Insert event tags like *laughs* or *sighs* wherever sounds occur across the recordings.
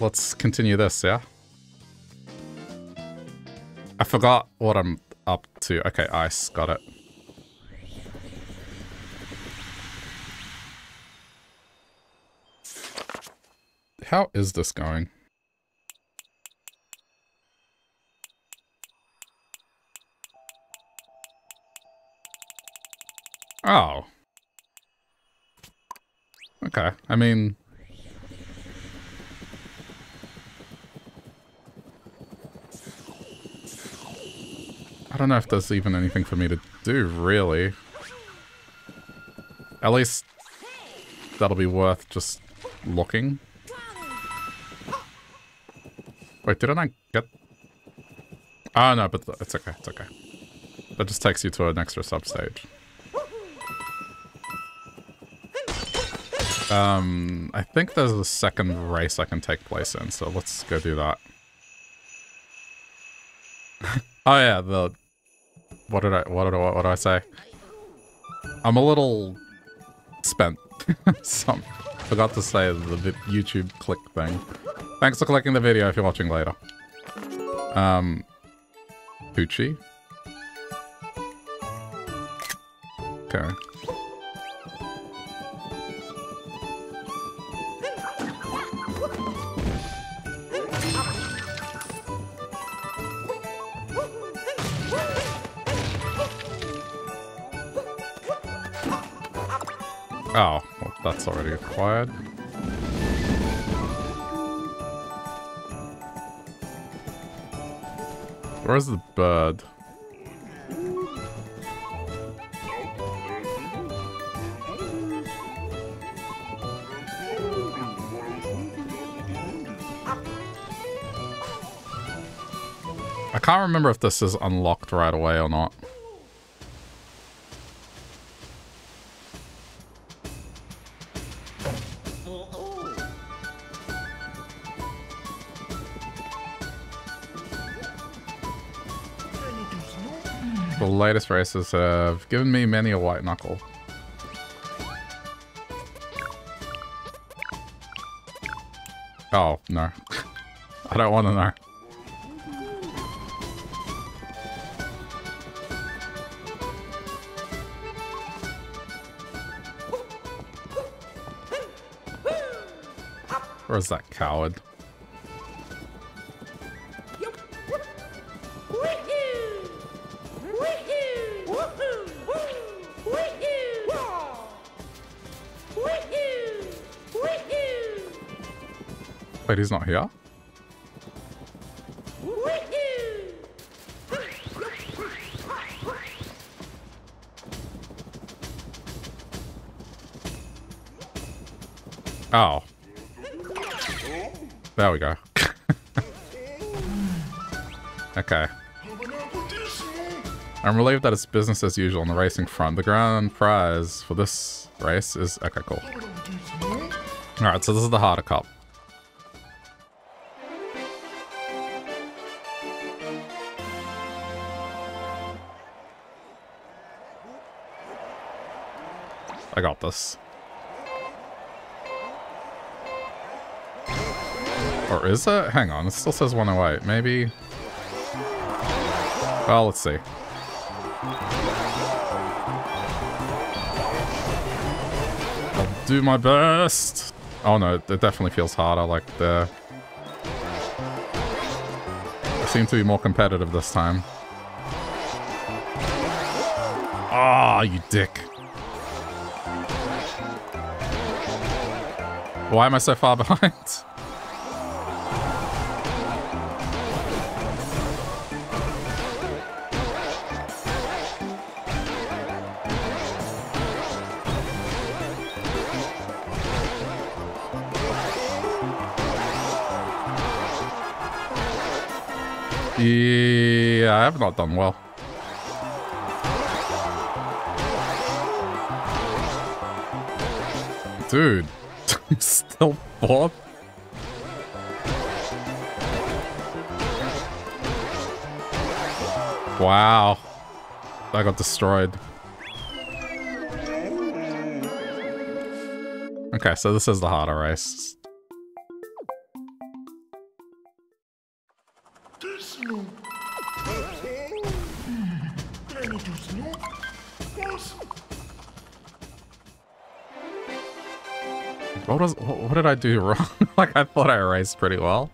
let's continue this, yeah? I forgot what I'm up to. Okay, ice, got it. How is this going? Oh. Okay, I mean... I don't know if there's even anything for me to do, really. At least that'll be worth just looking. Wait, didn't I get... Oh, no, but it's okay, it's okay. That just takes you to an extra substage. Um, I think there's a second race I can take place in, so let's go do that. *laughs* oh yeah, the... What did I, what did I, what did I say? I'm a little spent. *laughs* Some, forgot to say the YouTube click thing. Thanks for clicking the video if you're watching later. Um, Poochie. Okay. That's already acquired. Where's the bird? I can't remember if this is unlocked right away or not. Latest races have given me many a white knuckle. Oh, no. *laughs* I don't want to know. Where's that coward? He's not here? Oh. There we go. *laughs* okay. I'm relieved that it's business as usual on the racing front. The grand prize for this race is... Okay, cool. Alright, so this is the harder cup. Or is it? Hang on, it still says 108. Maybe... Well, let's see. I'll do my best. Oh no, it definitely feels harder, like the... I seem to be more competitive this time. Why am I so far *laughs* behind? yeah, I have not done well. Dude. *laughs* *laughs* Still fourth? Wow. I got destroyed. Okay, so this is the harder race. What was what did I do *laughs* wrong? like I thought I raced pretty well.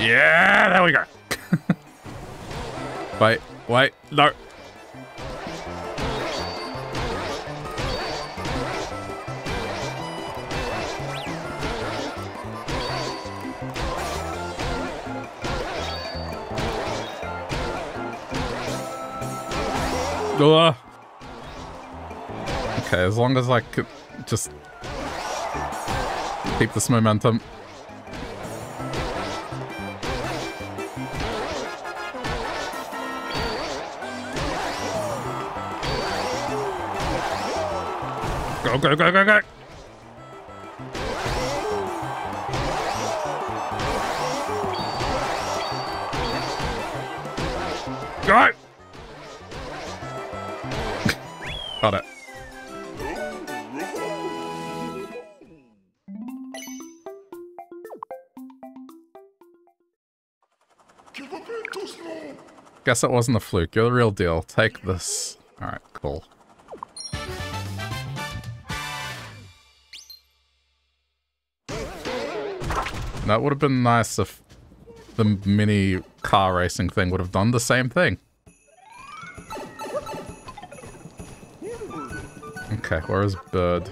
Yeah, there we go. *laughs* wait, wait, no. Ugh. Okay, as long as I could just keep this momentum. Go, go, go, go, go! Guess it wasn't a fluke. You're the real deal. Take this. Alright, cool. That would have been nice if the mini car racing thing would have done the same thing. Okay, where is Bird?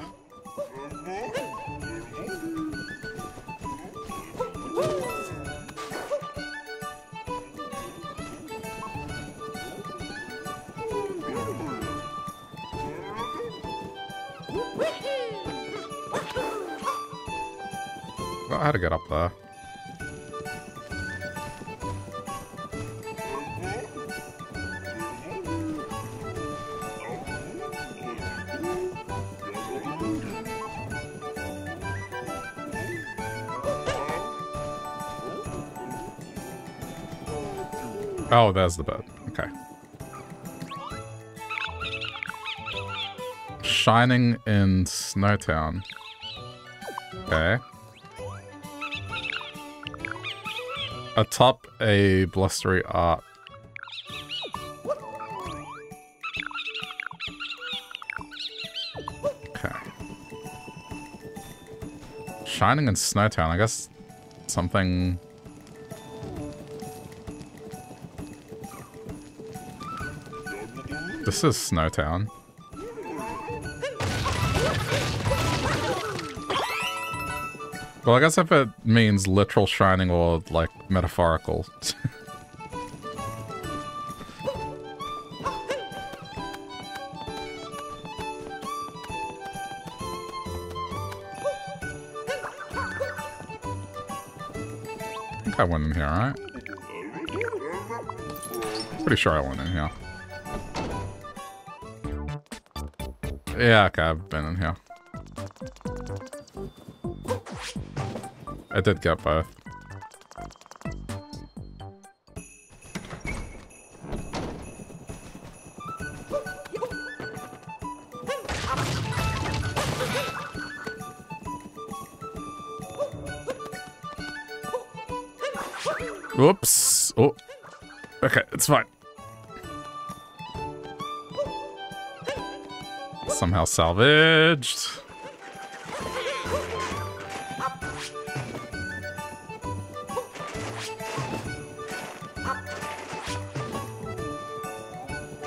There's the boat. Okay. Shining in Snowtown. Okay. Atop a blustery art. Okay. Shining in Snowtown. I guess something... This is Snowtown. Well, I guess if it means literal shining or, like, metaphorical. I went in here, right? Pretty sure I went in here. Yeah, okay, I've been in here. I did get both. Whoops. Oh. Okay, it's fine. Somehow salvaged.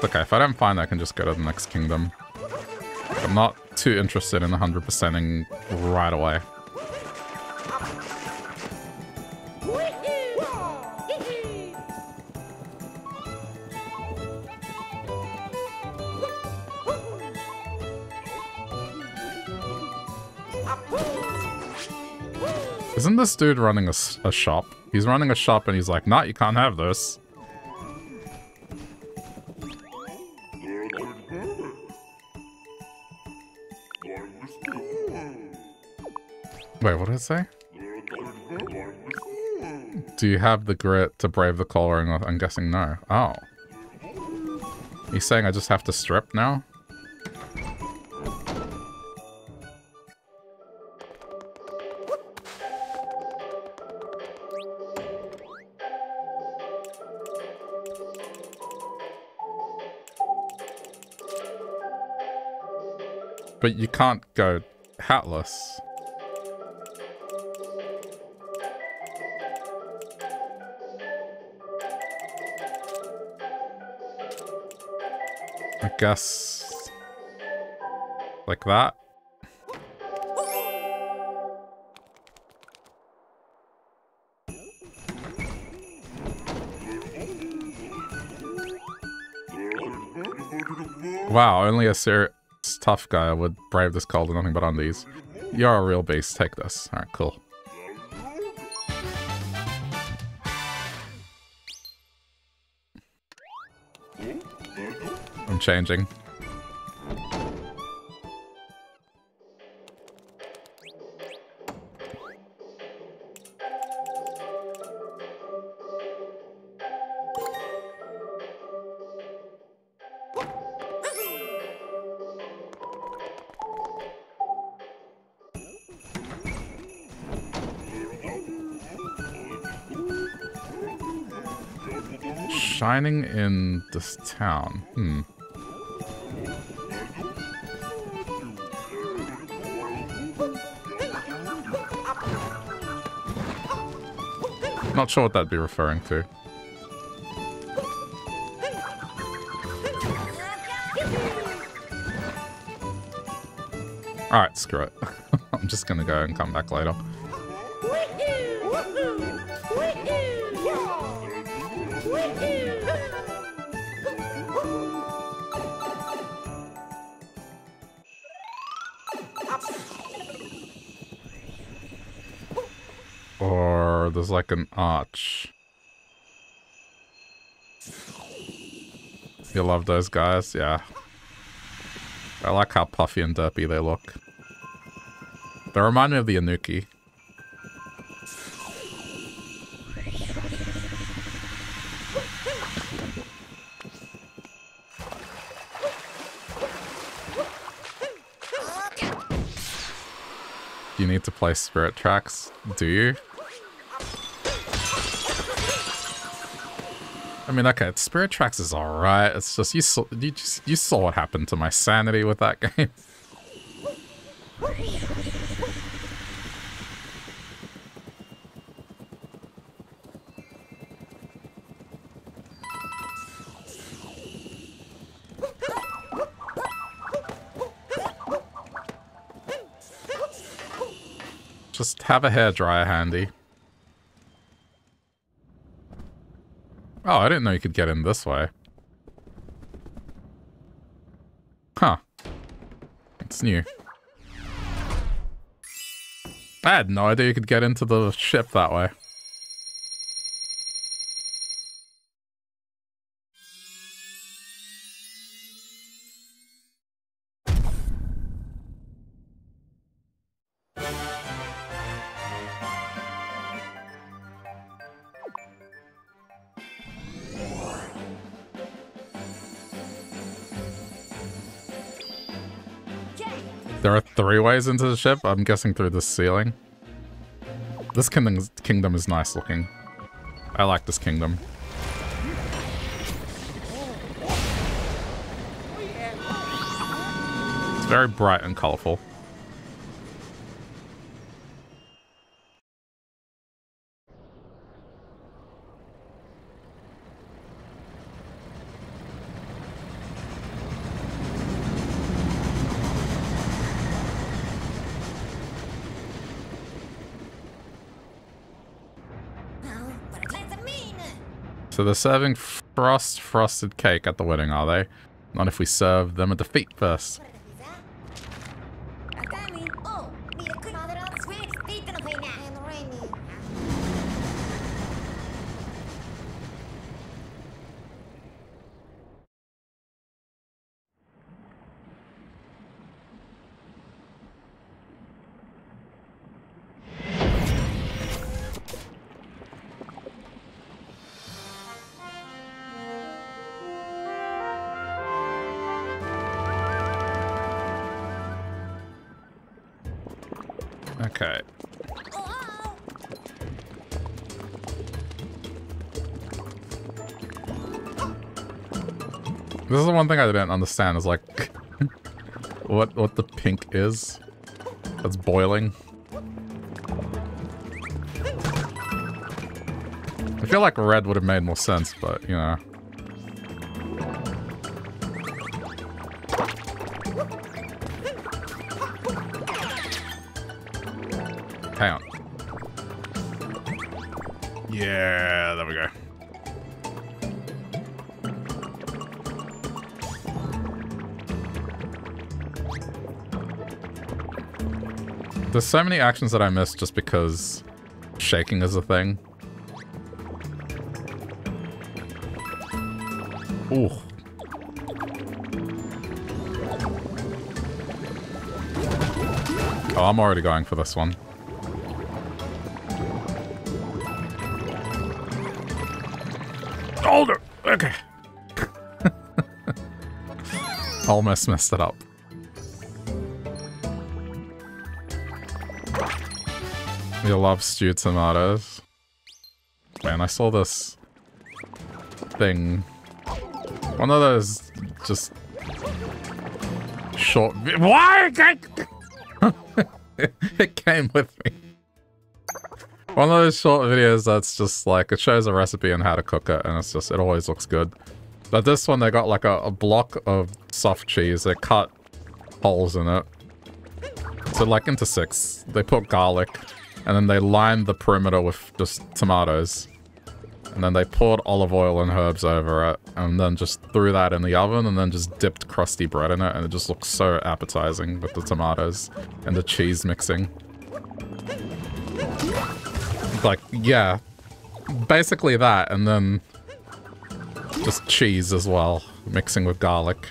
Okay, if I don't find I can just go to the next kingdom. I'm not too interested in 100%ing right away. This dude running a, a shop? He's running a shop and he's like, nah, you can't have this. Wait, what did it say? Do you have the grit to brave the cold? I'm guessing no. Oh. He's saying I just have to strip now? But you can't go hatless. I guess... Like that? Wow, only a serious tough guy would brave this cold and nothing but undies. You're a real beast, take this. Alright, cool. I'm changing. Shining in this town. Hmm. Not sure what that'd be referring to. Alright, screw it. *laughs* I'm just gonna go and come back later. There's like an arch. You love those guys? Yeah. I like how puffy and derpy they look. They remind me of the Anouki. You need to play Spirit Tracks, do you? I mean, okay, Spirit Tracks is alright. It's just you saw you just you saw what happened to my sanity with that *laughs* game. Just have a hairdryer handy. I didn't know you could get in this way. Huh. It's new. I had no idea you could get into the ship that way. Into the ship. I'm guessing through the ceiling. This kingdom, kingdom is nice looking. I like this kingdom. It's very bright and colorful. So they're serving frost frosted cake at the wedding, are they? Not if we serve them a defeat first. Okay. This is the one thing I didn't understand is like *laughs* what what the pink is that's boiling. I feel like red would have made more sense, but you know. There's so many actions that I missed just because shaking is a thing. Ooh. Oh, I'm already going for this one. Oh, Older! Okay. *laughs* Almost messed it up. You love stewed tomatoes. Man, I saw this thing. One of those just short. Why? *laughs* it came with me. One of those short videos that's just like it shows a recipe and how to cook it, and it's just it always looks good. But this one, they got like a, a block of soft cheese. They cut holes in it. So like into six. They put garlic and then they lined the perimeter with just tomatoes. And then they poured olive oil and herbs over it, and then just threw that in the oven, and then just dipped crusty bread in it, and it just looks so appetizing with the tomatoes and the cheese mixing. Like, yeah, basically that, and then just cheese as well, mixing with garlic.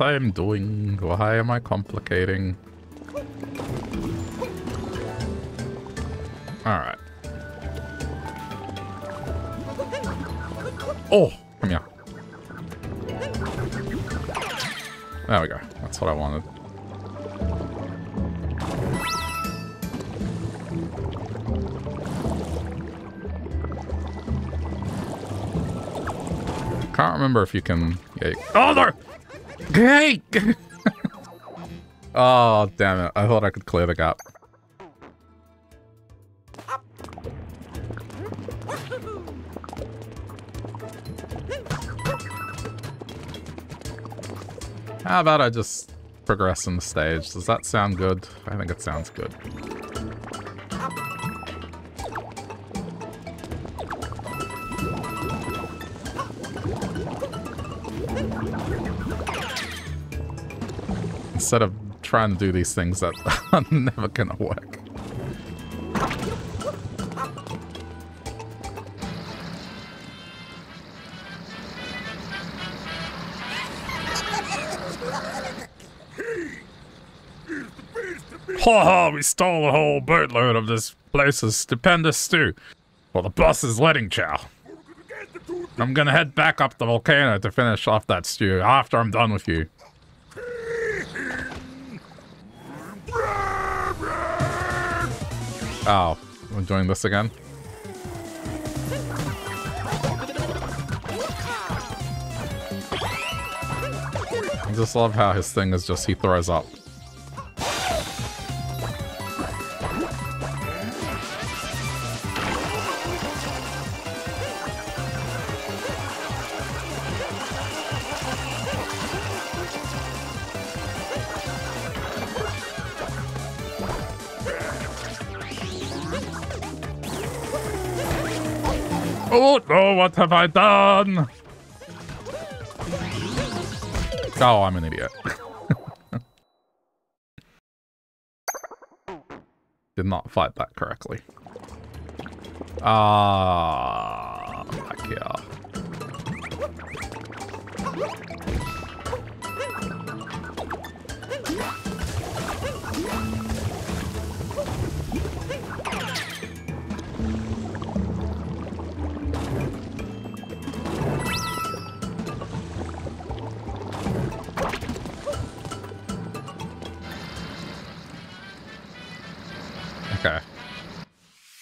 What I'm doing. Why am I complicating? Alright. Oh, come here. There we go. That's what I wanted. Can't remember if you can... Yeah, you... Oh, there! Great! oh, damn it. I thought I could clear the gap. How about I just progress in the stage? Does that sound good? I think it sounds good. Instead of trying to do these things that *laughs* are never gonna work. Ha ha, we stole a whole boatload of this place's stupendous stew. Well, the boss is letting chow. I'm gonna head back up the volcano to finish off that stew after I'm done with you. Oh, I'm doing this again? I just love how his thing is just he throws up. Oh no, what have I done? Oh, I'm an idiot. Did not fight that correctly. Ah, back here.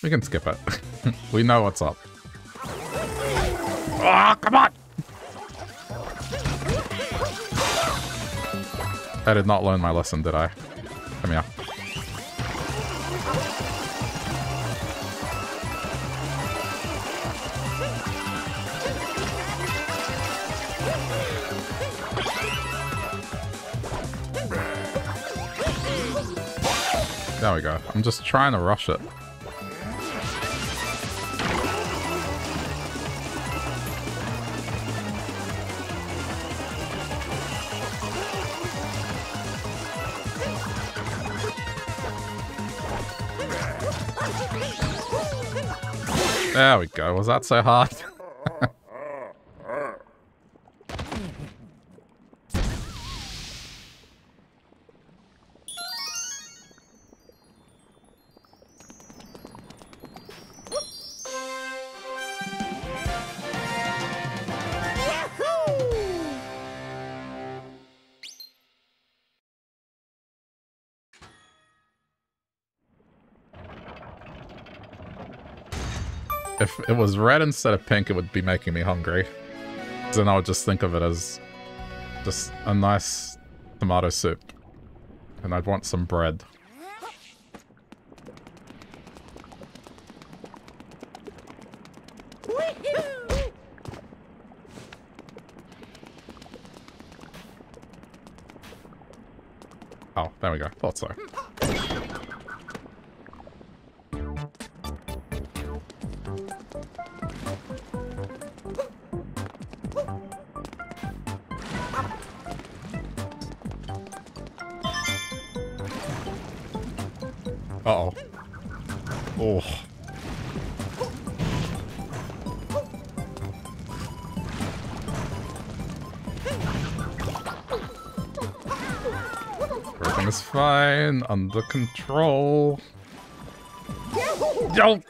We can skip it. *laughs* we know what's up. Oh, come on! I did not learn my lesson, did I? Come here. There we go. I'm just trying to rush it. There we go. Was that so hard? It was red instead of pink, it would be making me hungry. Then I would just think of it as just a nice tomato soup. And I'd want some bread. Oh, there we go. Thought so. Under control. Yo!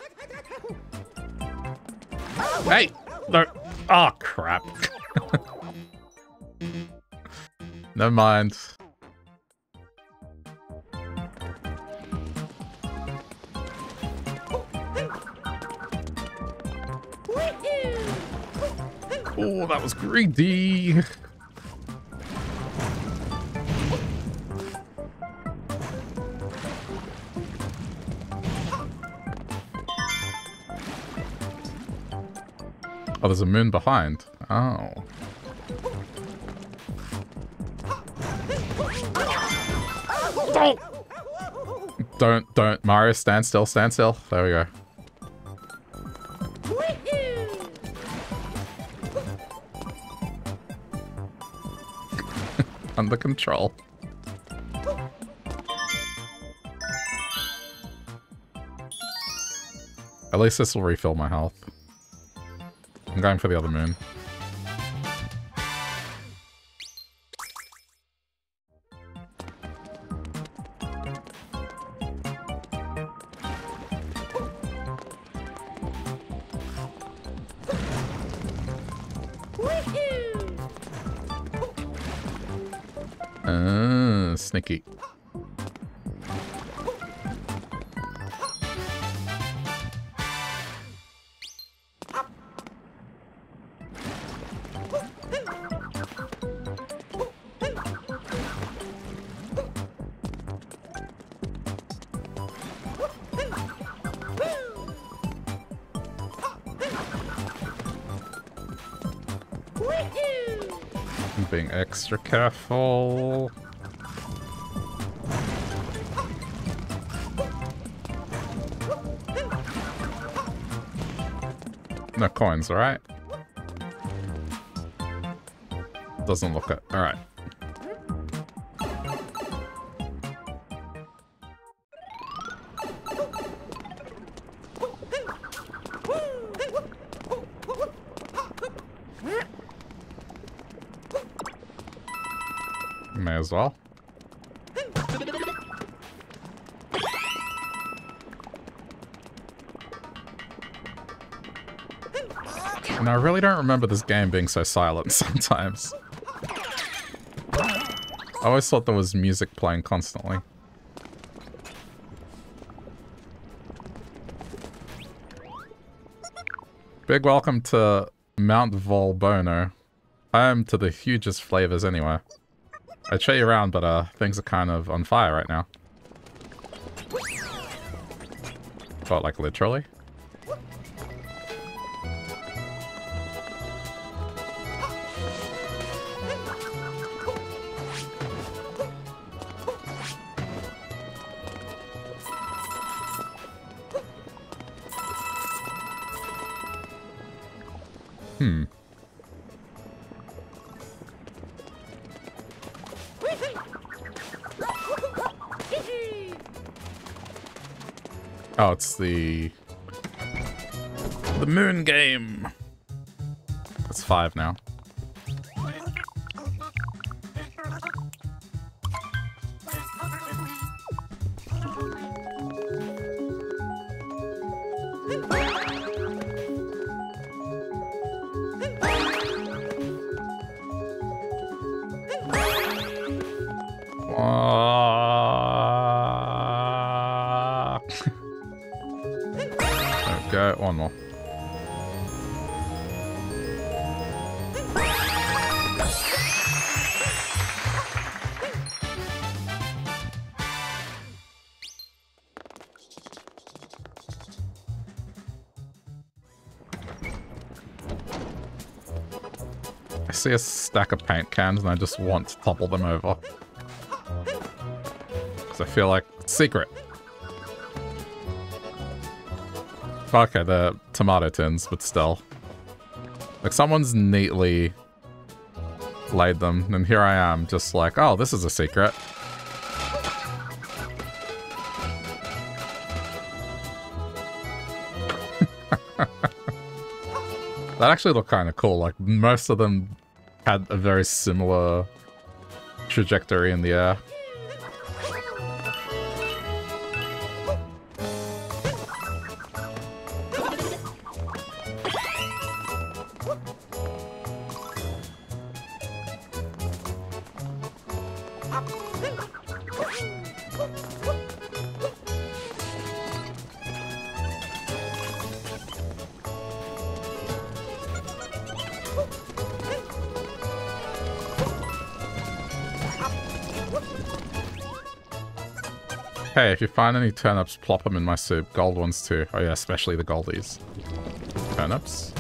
Hey! No. Oh, crap. *laughs* Never mind. Oh, that was greedy. There's a moon behind. Oh. Don't! Don't, don't. Mario, stand still, stand still. There we go. *laughs* under control. At least this will refill my health. Going for the other moon. I'm being extra careful. No coins, alright? Doesn't look it. Alright. well. And I really don't remember this game being so silent *laughs* sometimes. I always thought there was music playing constantly. Big welcome to Mount Volbono. am to the hugest flavors anywhere. I'd show you around, but uh, things are kind of on fire right now. But like literally? It's the... The moon game! That's five now. See a stack of paint cans and I just want to topple them over. Because I feel like it's secret. Okay, they're tomato tins, but still. Like, someone's neatly laid them, and here I am, just like, oh, this is a secret. *laughs* that actually looked kind of cool. Like, most of them had a very similar trajectory in the air. If you find any turnips, plop them in my soup. Gold ones too. Oh yeah, especially the goldies. Turnips.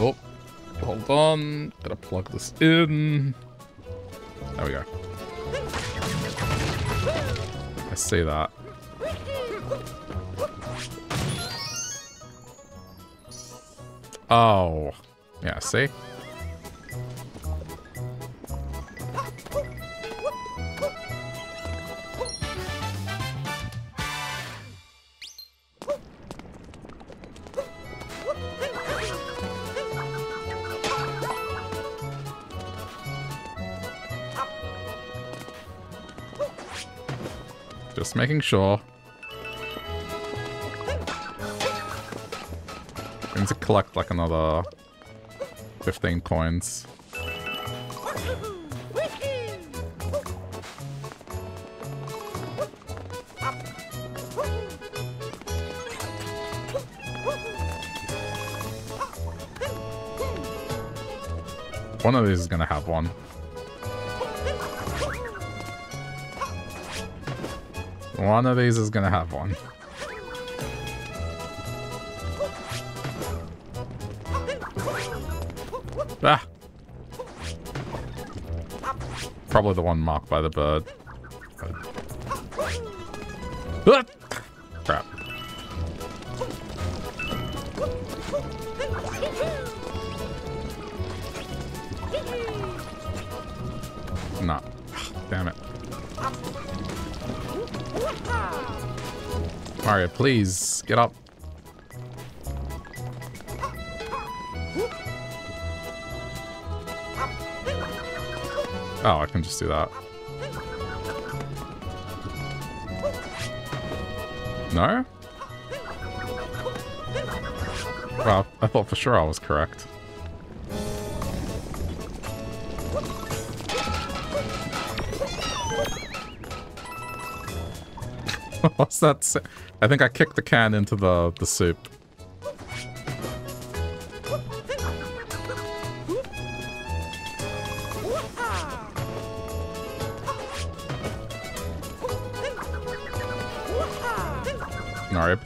Oh, hold on. Gotta plug this in. There we go. I see that. Oh. See? Just making sure. Need to collect like another 15 coins. One of these is gonna have one. One of these is gonna have one. Ah! Probably the one marked by the bird. Ah! Crap. Nah. Damn it. Mario, please, get up. Oh, I can just do that. No? Well, I thought for sure I was correct. *laughs* What's that? I think I kicked the can into the, the soup.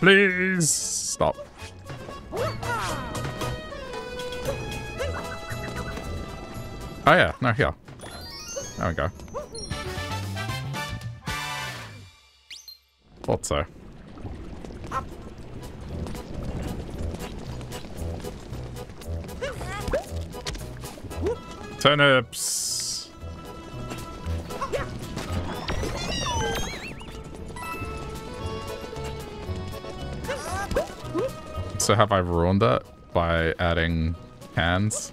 Please stop. Oh yeah, no, here. There we go. Thought so. Turnips! So have I ruined it by adding cans?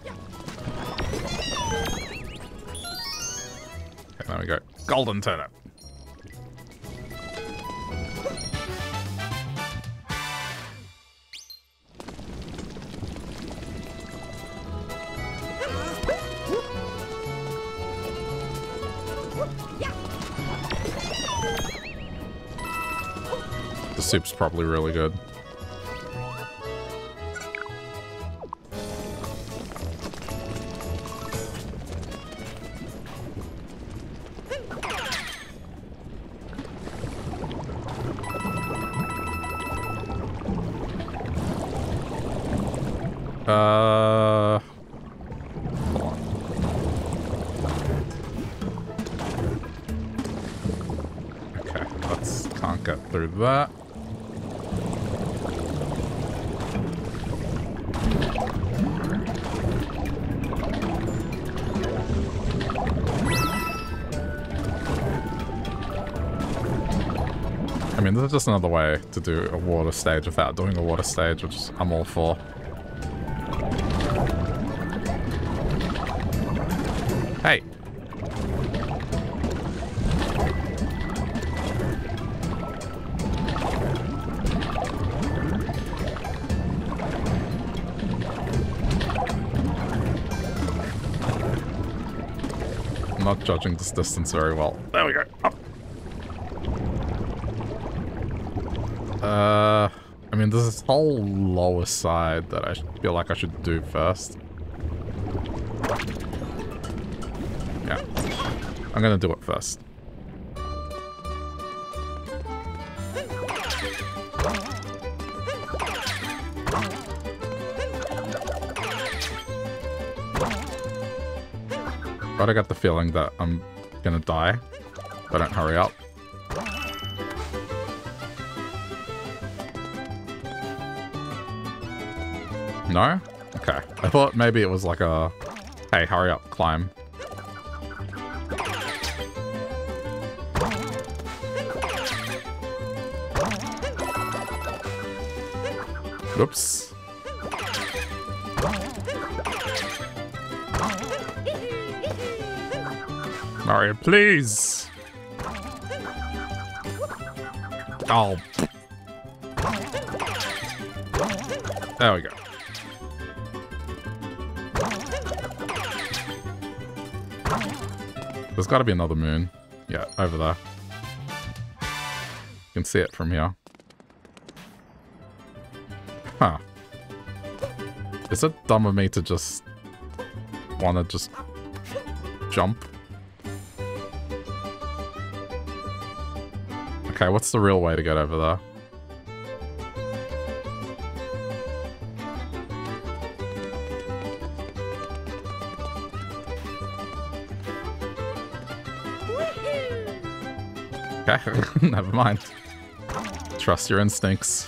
Okay, there we go. Golden turnip. The soup's probably really good. Another way to do a water stage without doing a water stage, which I'm all for. Hey. I'm not judging this distance very well. There we go. Mean, there's this whole lower side that I feel like I should do first. Yeah. I'm gonna do it first. But I got the feeling that I'm gonna die if I don't hurry up. No? Okay. I thought maybe it was like a, hey, hurry up, climb. Whoops. Mario, please! Oh. There we go. Got to be another moon. Yeah, over there. You can see it from here. Huh. Is it dumb of me to just want to just jump? Okay, what's the real way to get over there? Okay, *laughs* never mind. Trust your instincts.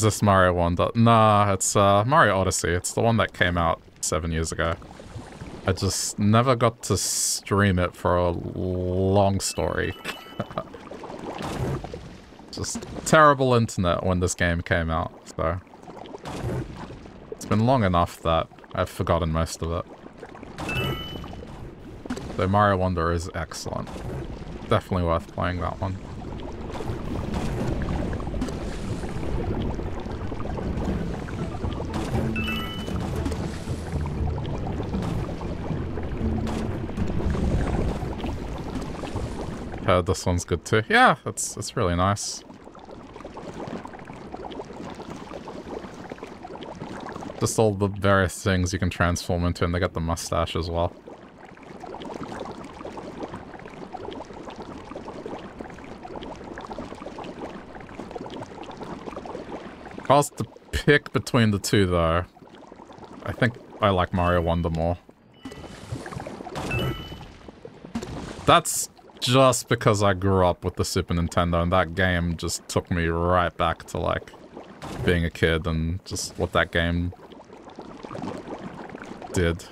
Is this Mario? That, nah, it's uh, Mario Odyssey. It's the one that came out seven years ago. I just never got to stream it for a long story. *laughs* just terrible internet when this game came out, so... It's been long enough that I've forgotten most of it. So Mario Wonder is excellent. Definitely worth playing that one. Heard this one's good too. Yeah, it's it's really nice. Just all the various things you can transform into, and they got the mustache as well. If to pick between the two, though, I think I like Mario Wonder more. That's just because I grew up with the Super Nintendo, and that game just took me right back to, like, being a kid and just what that game did.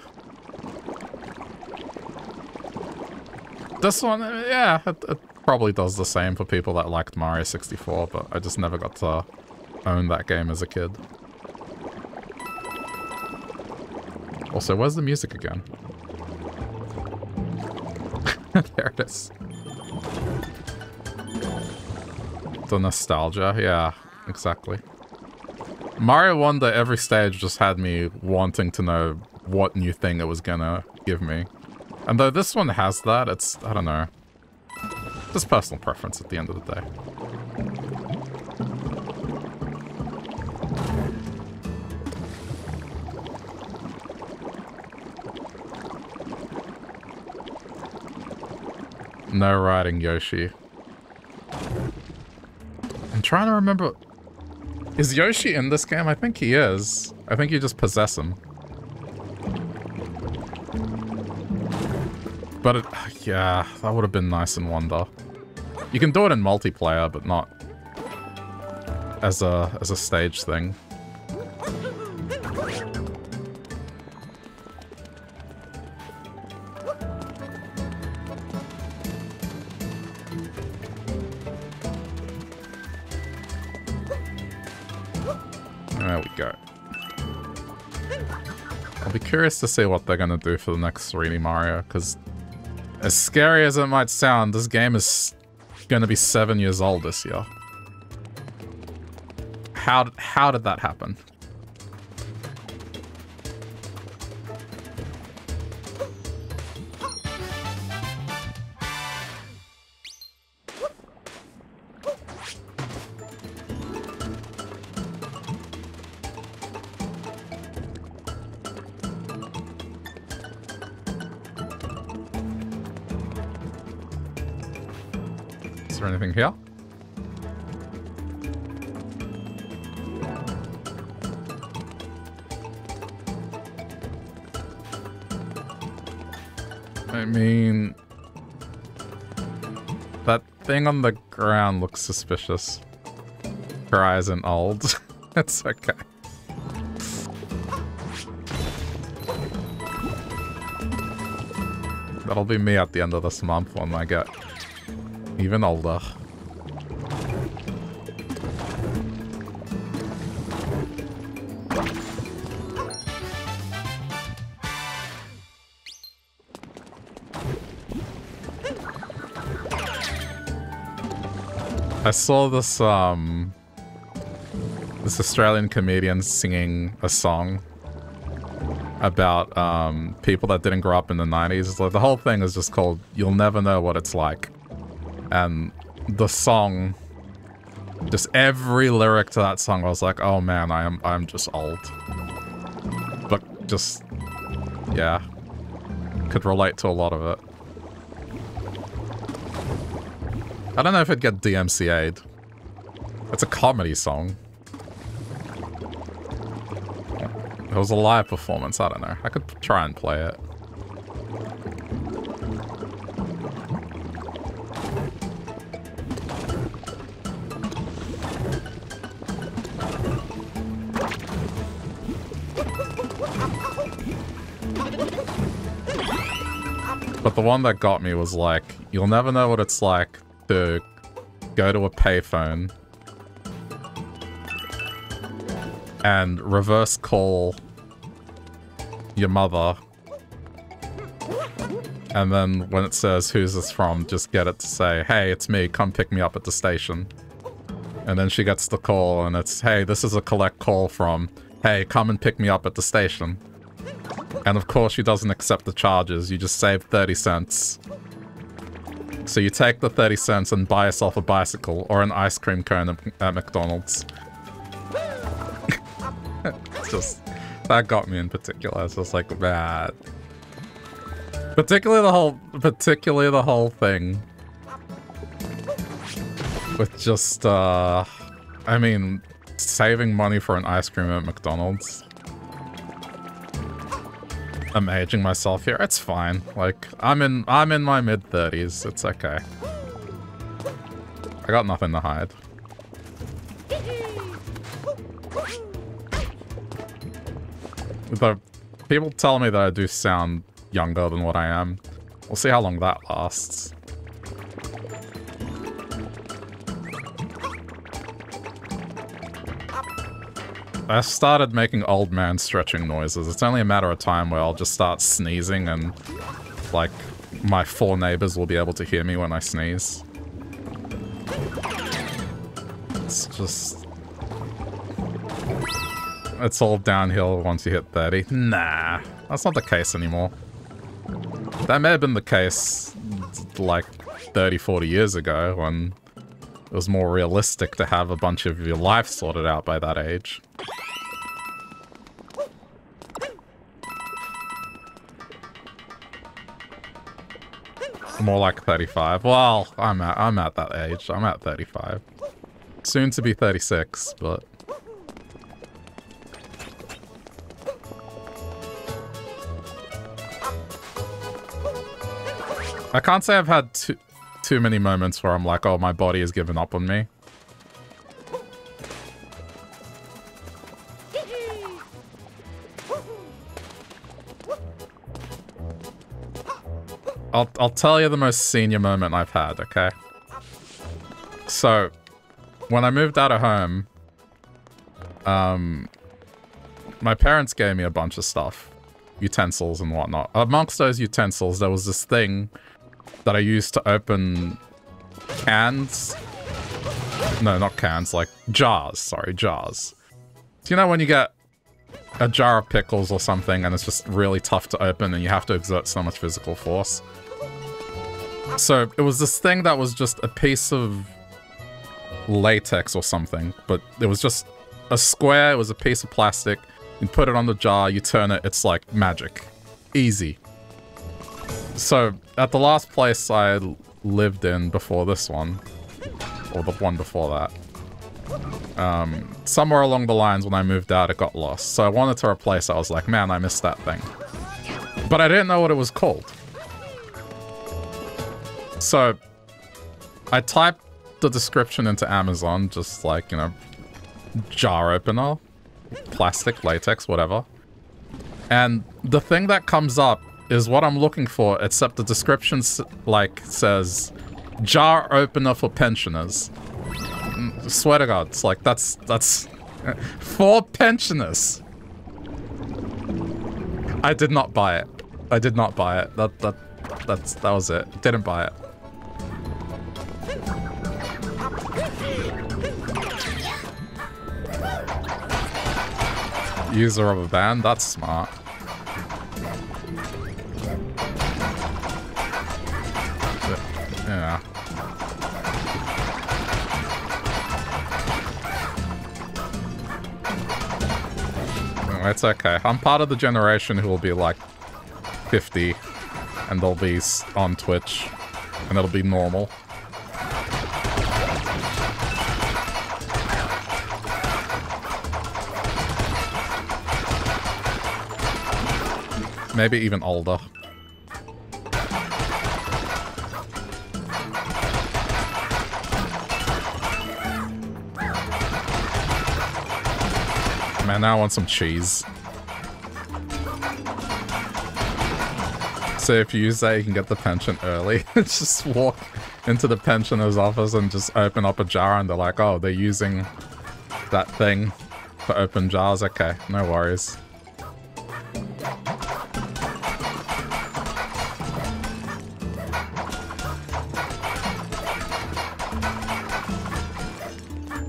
This one, yeah, it, it, probably does the same for people that liked Mario 64, but I just never got to own that game as a kid. Also, where's the music again? *laughs* there it is. The nostalgia, yeah, exactly. Mario Wonder every stage just had me wanting to know what new thing it was gonna give me. And though this one has that, it's, I don't know. Just personal preference at the end of the day. No riding Yoshi. I'm trying to remember... Is Yoshi in this game? I think he is. I think you just possess him. But it, yeah, that would have been nice in Wonder. You can do it in multiplayer, but not as a as a stage thing. Curious to see what they're going to do for the next 3D Mario, because as scary as it might sound, this game is going to be seven years old this year. How, how did that happen? The looks suspicious. Her eye isn't old. *laughs* That's okay. That'll be me at the end of this month when I get even older. I saw this, um, this Australian comedian singing a song about um, people that didn't grow up in the 90s. Like, the whole thing is just called You'll Never Know What It's Like. And the song just every lyric to that song I was like oh man I am I'm just old. But just yeah could relate to a lot of it I don't know if it'd get DMCA'd. It's a comedy song. It was a live performance, I don't know. I could try and play it. But the one that got me was like, you'll never know what it's like to go to a payphone and reverse call your mother. And then when it says, who's this from, just get it to say, hey, it's me, come pick me up at the station. And then she gets the call and it's, hey, this is a collect call from, hey, come and pick me up at the station. And of course she doesn't accept the charges, you just save 30 cents. So you take the 30 cents and buy yourself a bicycle or an ice cream cone at McDonald's. *laughs* just, that got me in particular. It's just like, that. Particularly the whole, particularly the whole thing. With just, uh, I mean, saving money for an ice cream at McDonald's. I'm aging myself here. It's fine. Like, I'm in I'm in my mid-30s. It's okay. I got nothing to hide. The people tell me that I do sound younger than what I am. We'll see how long that lasts. I started making old man stretching noises. It's only a matter of time where I'll just start sneezing and, like, my four neighbors will be able to hear me when I sneeze. It's just... It's all downhill once you hit 30. Nah, that's not the case anymore. That may have been the case, like, 30, 40 years ago when it was more realistic to have a bunch of your life sorted out by that age. More like 35. Well, I'm at I'm at that age. I'm at 35. Soon to be 36, but I can't say I've had too, too many moments where I'm like, oh, my body has given up on me. I'll, I'll tell you the most senior moment I've had, okay? So, when I moved out of home, um, my parents gave me a bunch of stuff. Utensils and whatnot. Amongst those utensils, there was this thing that I used to open cans. No, not cans, like jars. Sorry, jars. Do you know when you get a jar of pickles or something and it's just really tough to open and you have to exert so much physical force? So it was this thing that was just a piece of latex or something, but it was just a square, it was a piece of plastic. You put it on the jar, you turn it, it's like magic. Easy. So at the last place I lived in before this one, or the one before that, um, somewhere along the lines when I moved out, it got lost. So I wanted to replace it. I was like, man, I missed that thing. But I didn't know what it was called. So I typed the description into Amazon, just like, you know, jar opener, plastic, latex, whatever. And the thing that comes up is what I'm looking for, except the description, like, says, jar opener for pensioners. Swear to God, it's like, that's, that's, uh, for pensioners. I did not buy it. I did not buy it. That, that, that's, that was it. Didn't buy it. Use a rubber band? That's smart. It's okay. I'm part of the generation who will be like 50 and they'll be on Twitch and it'll be normal. Maybe even older. Now I want some cheese. So if you use that, you can get the pension early. *laughs* just walk into the pensioner's office and just open up a jar and they're like, oh, they're using that thing for open jars. Okay, no worries.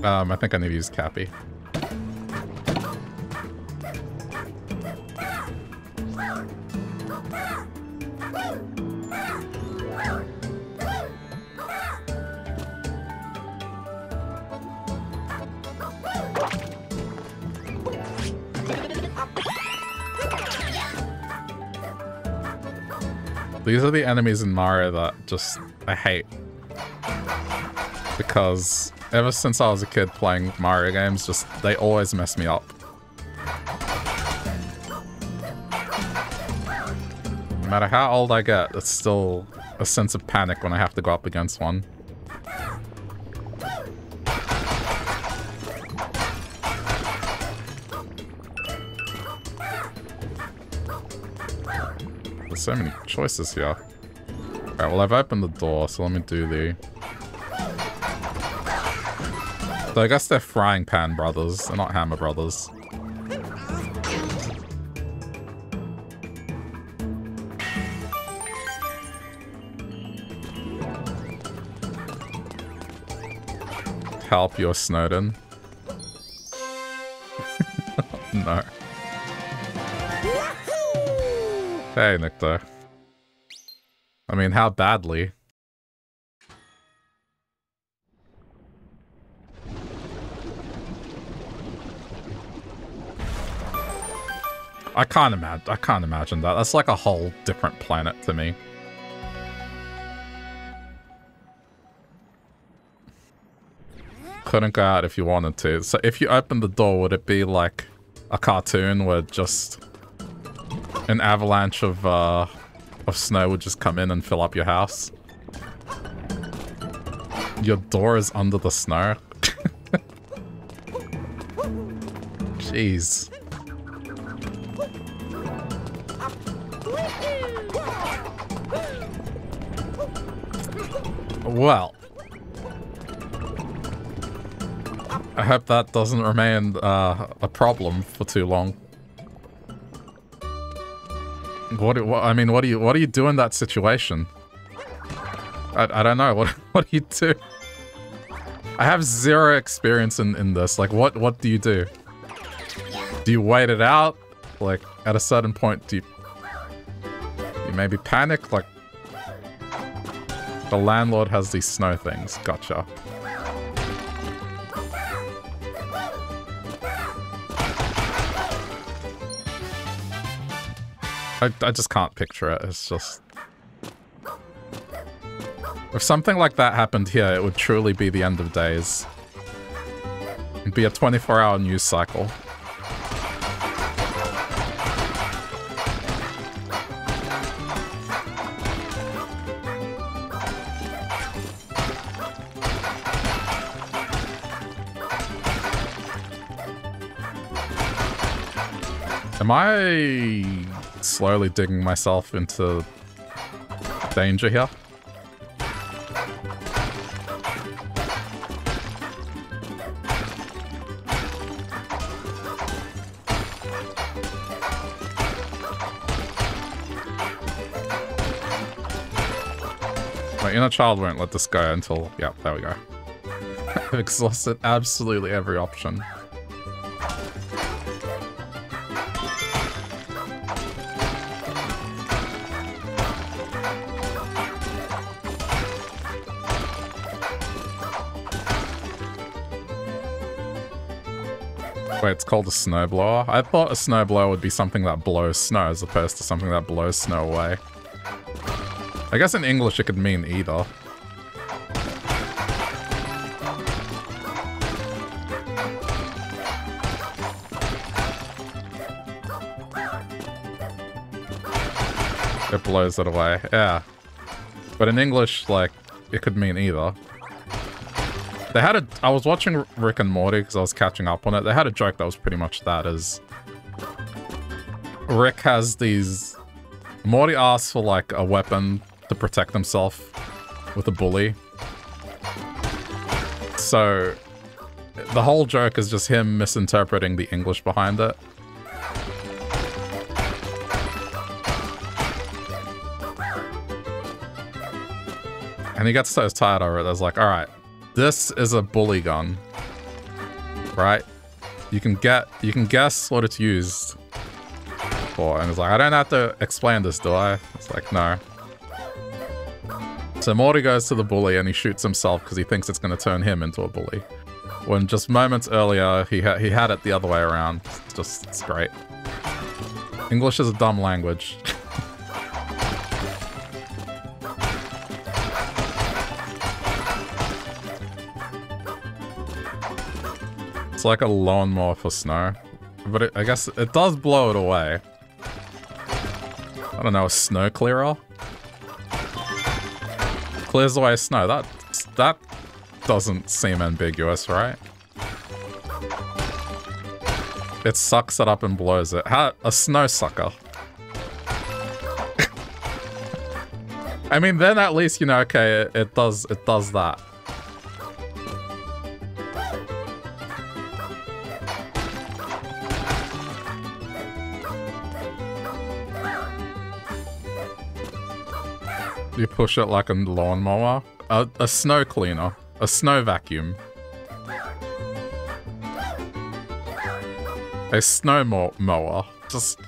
Um, I think I need to use Cappy. These are the enemies in Mario that just I hate. Because ever since I was a kid playing Mario games, just they always mess me up. No matter how old I get, it's still a sense of panic when I have to go up against one. So many choices here. Alright, well I've opened the door, so let me do the... So I guess they're frying pan brothers, not hammer brothers. Help your Snowden. *laughs* no. Hey, Nikto. I mean, how badly? I can't imagine. I can't imagine that. That's like a whole different planet to me. Couldn't go out if you wanted to. So if you open the door, would it be like a cartoon where just an avalanche of uh, of snow would just come in and fill up your house? Your door is under the snow. *laughs* Jeez. Well. I hope that doesn't remain uh, a problem for too long. What, what, I mean, what do you what do you do in that situation? I, I don't know. *laughs* What what do you do? I have zero experience in, in this. Like, what what do you do? Do you wait it out? Like, at a certain point, do you, you maybe panic? Like, the landlord has these snow things. Gotcha. I, I just can't picture it. It's just... If something like that happened here, it would truly be the end of days. It'd be a 24-hour news cycle. Am I slowly digging myself into danger here? My inner child won't let this go until... Yeah, there we go. I've *laughs* exhausted absolutely every option. Wait, it's called a snowblower? I thought a snowblower would be something that blows snow as opposed to something that blows snow away. I guess in English it could mean either. It blows it away, yeah. But in English, like, it could mean either. They had a... I was watching Rick and Morty because I was catching up on it. They had a joke that was pretty much that is... Rick has these Morty asks for like a weapon to protect himself with a bully. So the whole joke is just him misinterpreting the English behind it. And he gets so tired of it, I was like, alright, this is a bully gun. Right? You can get you can guess what it's used for. And it's like, I don't have to explain this, do I? It's like, no. So Morty goes to the bully and he shoots himself because he thinks it's going to turn him into a bully. When just moments earlier, he, he had it the other way around. It's just, it's great. English is a dumb language. *laughs* It's like a lawnmower for snow. But it, I guess it does blow it away. I don't know, a snow clearer? Clears away snow. That, that doesn't seem ambiguous, right? It sucks it up and blows it. How, a snow sucker. *laughs* I mean, then at least, you know, okay, it, it does, it does that. You push it like a lawnmower? A, a snow cleaner. A snow vacuum. A snow mower. Just...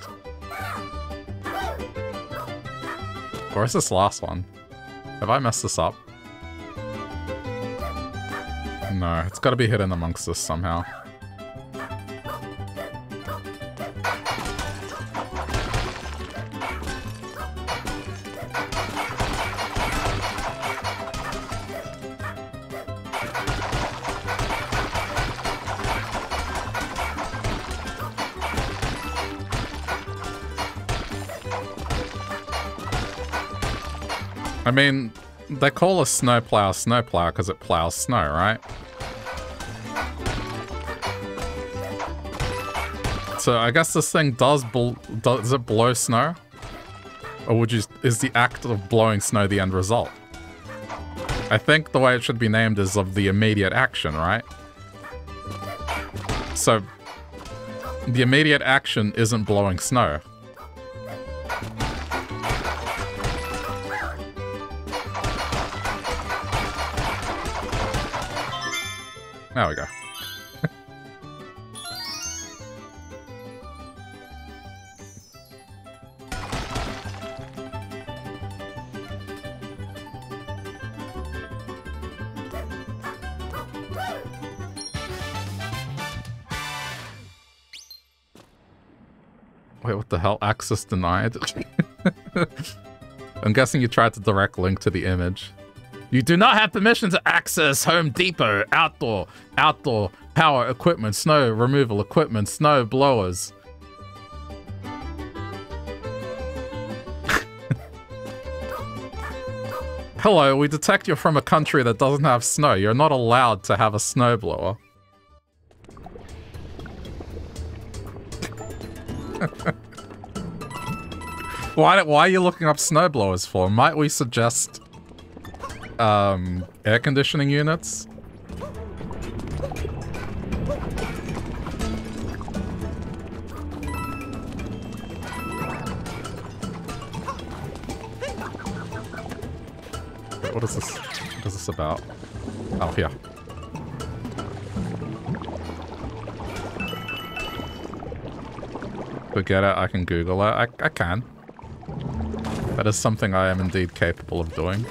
Is this last one? Have I messed this up? No, it's gotta be hidden amongst this somehow. Mean, they call a snowplow snowplow because it plows snow, right? So I guess this thing does, does it blow snow? Or would you, is the act of blowing snow the end result? I think the way it should be named is of the immediate action, right? So, the immediate action isn't blowing snow. There we go. Wait, what the hell? Access denied? *laughs* I'm guessing you tried to direct link to the image. You do not have permission to access Home Depot outdoor, outdoor power equipment, snow removal equipment, snow blowers. Hello, we detect you're from a country that doesn't have snow. You're not allowed to have a snowblower. *laughs* why, why are you looking up snowblowers for? Might we suggest um, air conditioning units. What is this? What is this about? Oh, here. Forget it, I can Google it. I, I can. That is something I am indeed capable of doing.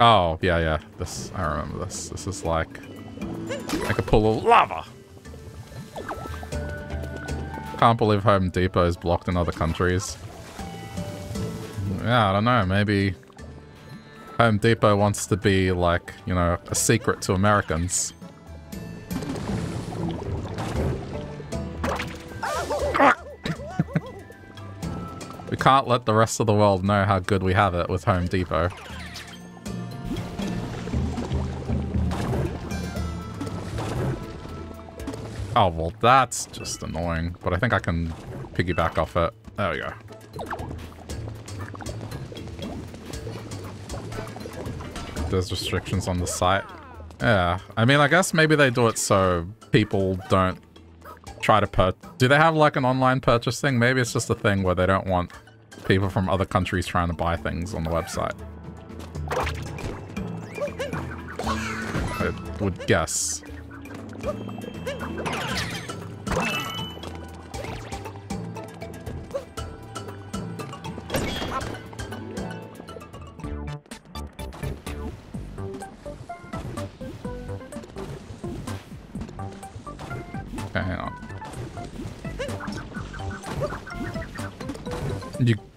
Oh, yeah, yeah. This, I remember this. This is like, like a pool of lava. Can't believe Home Depot is blocked in other countries. Yeah, I don't know. Maybe Home Depot wants to be like, you know, a secret to Americans. *laughs* we can't let the rest of the world know how good we have it with Home Depot. Oh, well, that's just annoying. But I think I can piggyback off it. There we go. There's restrictions on the site. Yeah, I mean, I guess maybe they do it so people don't try to pur- Do they have like an online purchase thing? Maybe it's just a thing where they don't want people from other countries trying to buy things on the website. I would guess.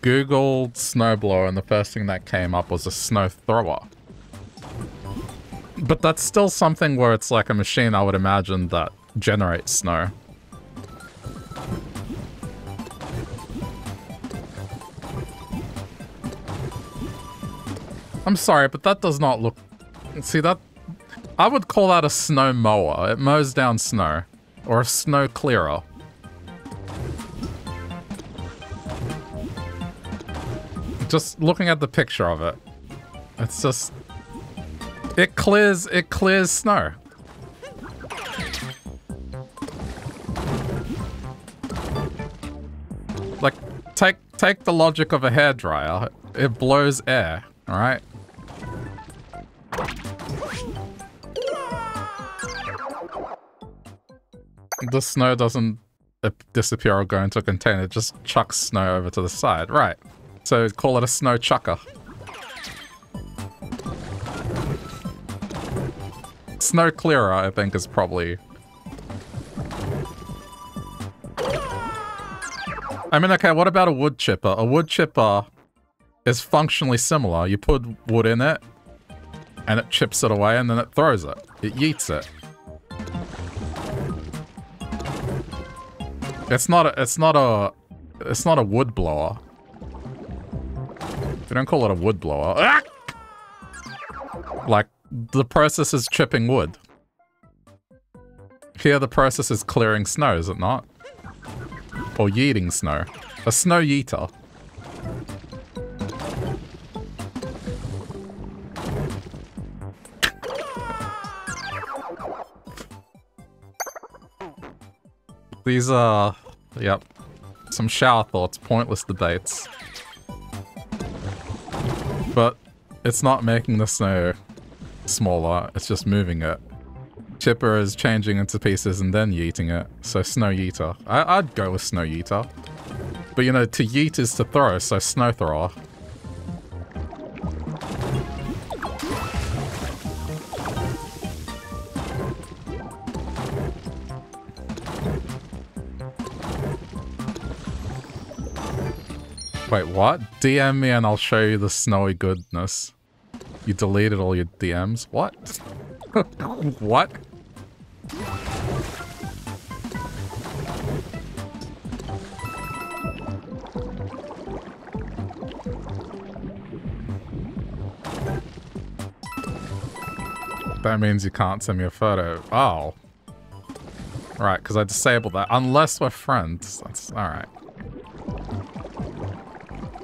Googled snowblower and the first thing that came up was a snow thrower. But that's still something where it's like a machine, I would imagine, that generates snow. I'm sorry, but that does not look... See, that... I would call that a snow mower. It mows down snow. Or a snow clearer. Just looking at the picture of it. It's just... It clears, it clears snow. Like, take take the logic of a hairdryer. It blows air, alright? The snow doesn't disappear or go into a container, it just chucks snow over to the side. Right. So call it a snow chucker. Snow clearer, I think, is probably... I mean, okay, what about a wood chipper? A wood chipper is functionally similar. You put wood in it, and it chips it away, and then it throws it. It yeets it. It's not a, it's not a, it's not a wood blower. They don't call it a wood blower. Ah! Like, the process is chipping wood. Here the process is clearing snow, is it not? Or yeeting snow. A snow yeeter. These are, yep, some shower thoughts, pointless debates. But it's not making the snow smaller, it's just moving it. Chipper is changing into pieces and then yeeting it, so snow yeeter. I would go with snow yeeter. But you know, to yeet is to throw, so snow thrower. Wait, what? DM me and I'll show you the snowy goodness. You deleted all your DMs? What? *laughs* what? That means you can't send me a photo. Oh. Right, because I disabled that. Unless we're friends. That's alright.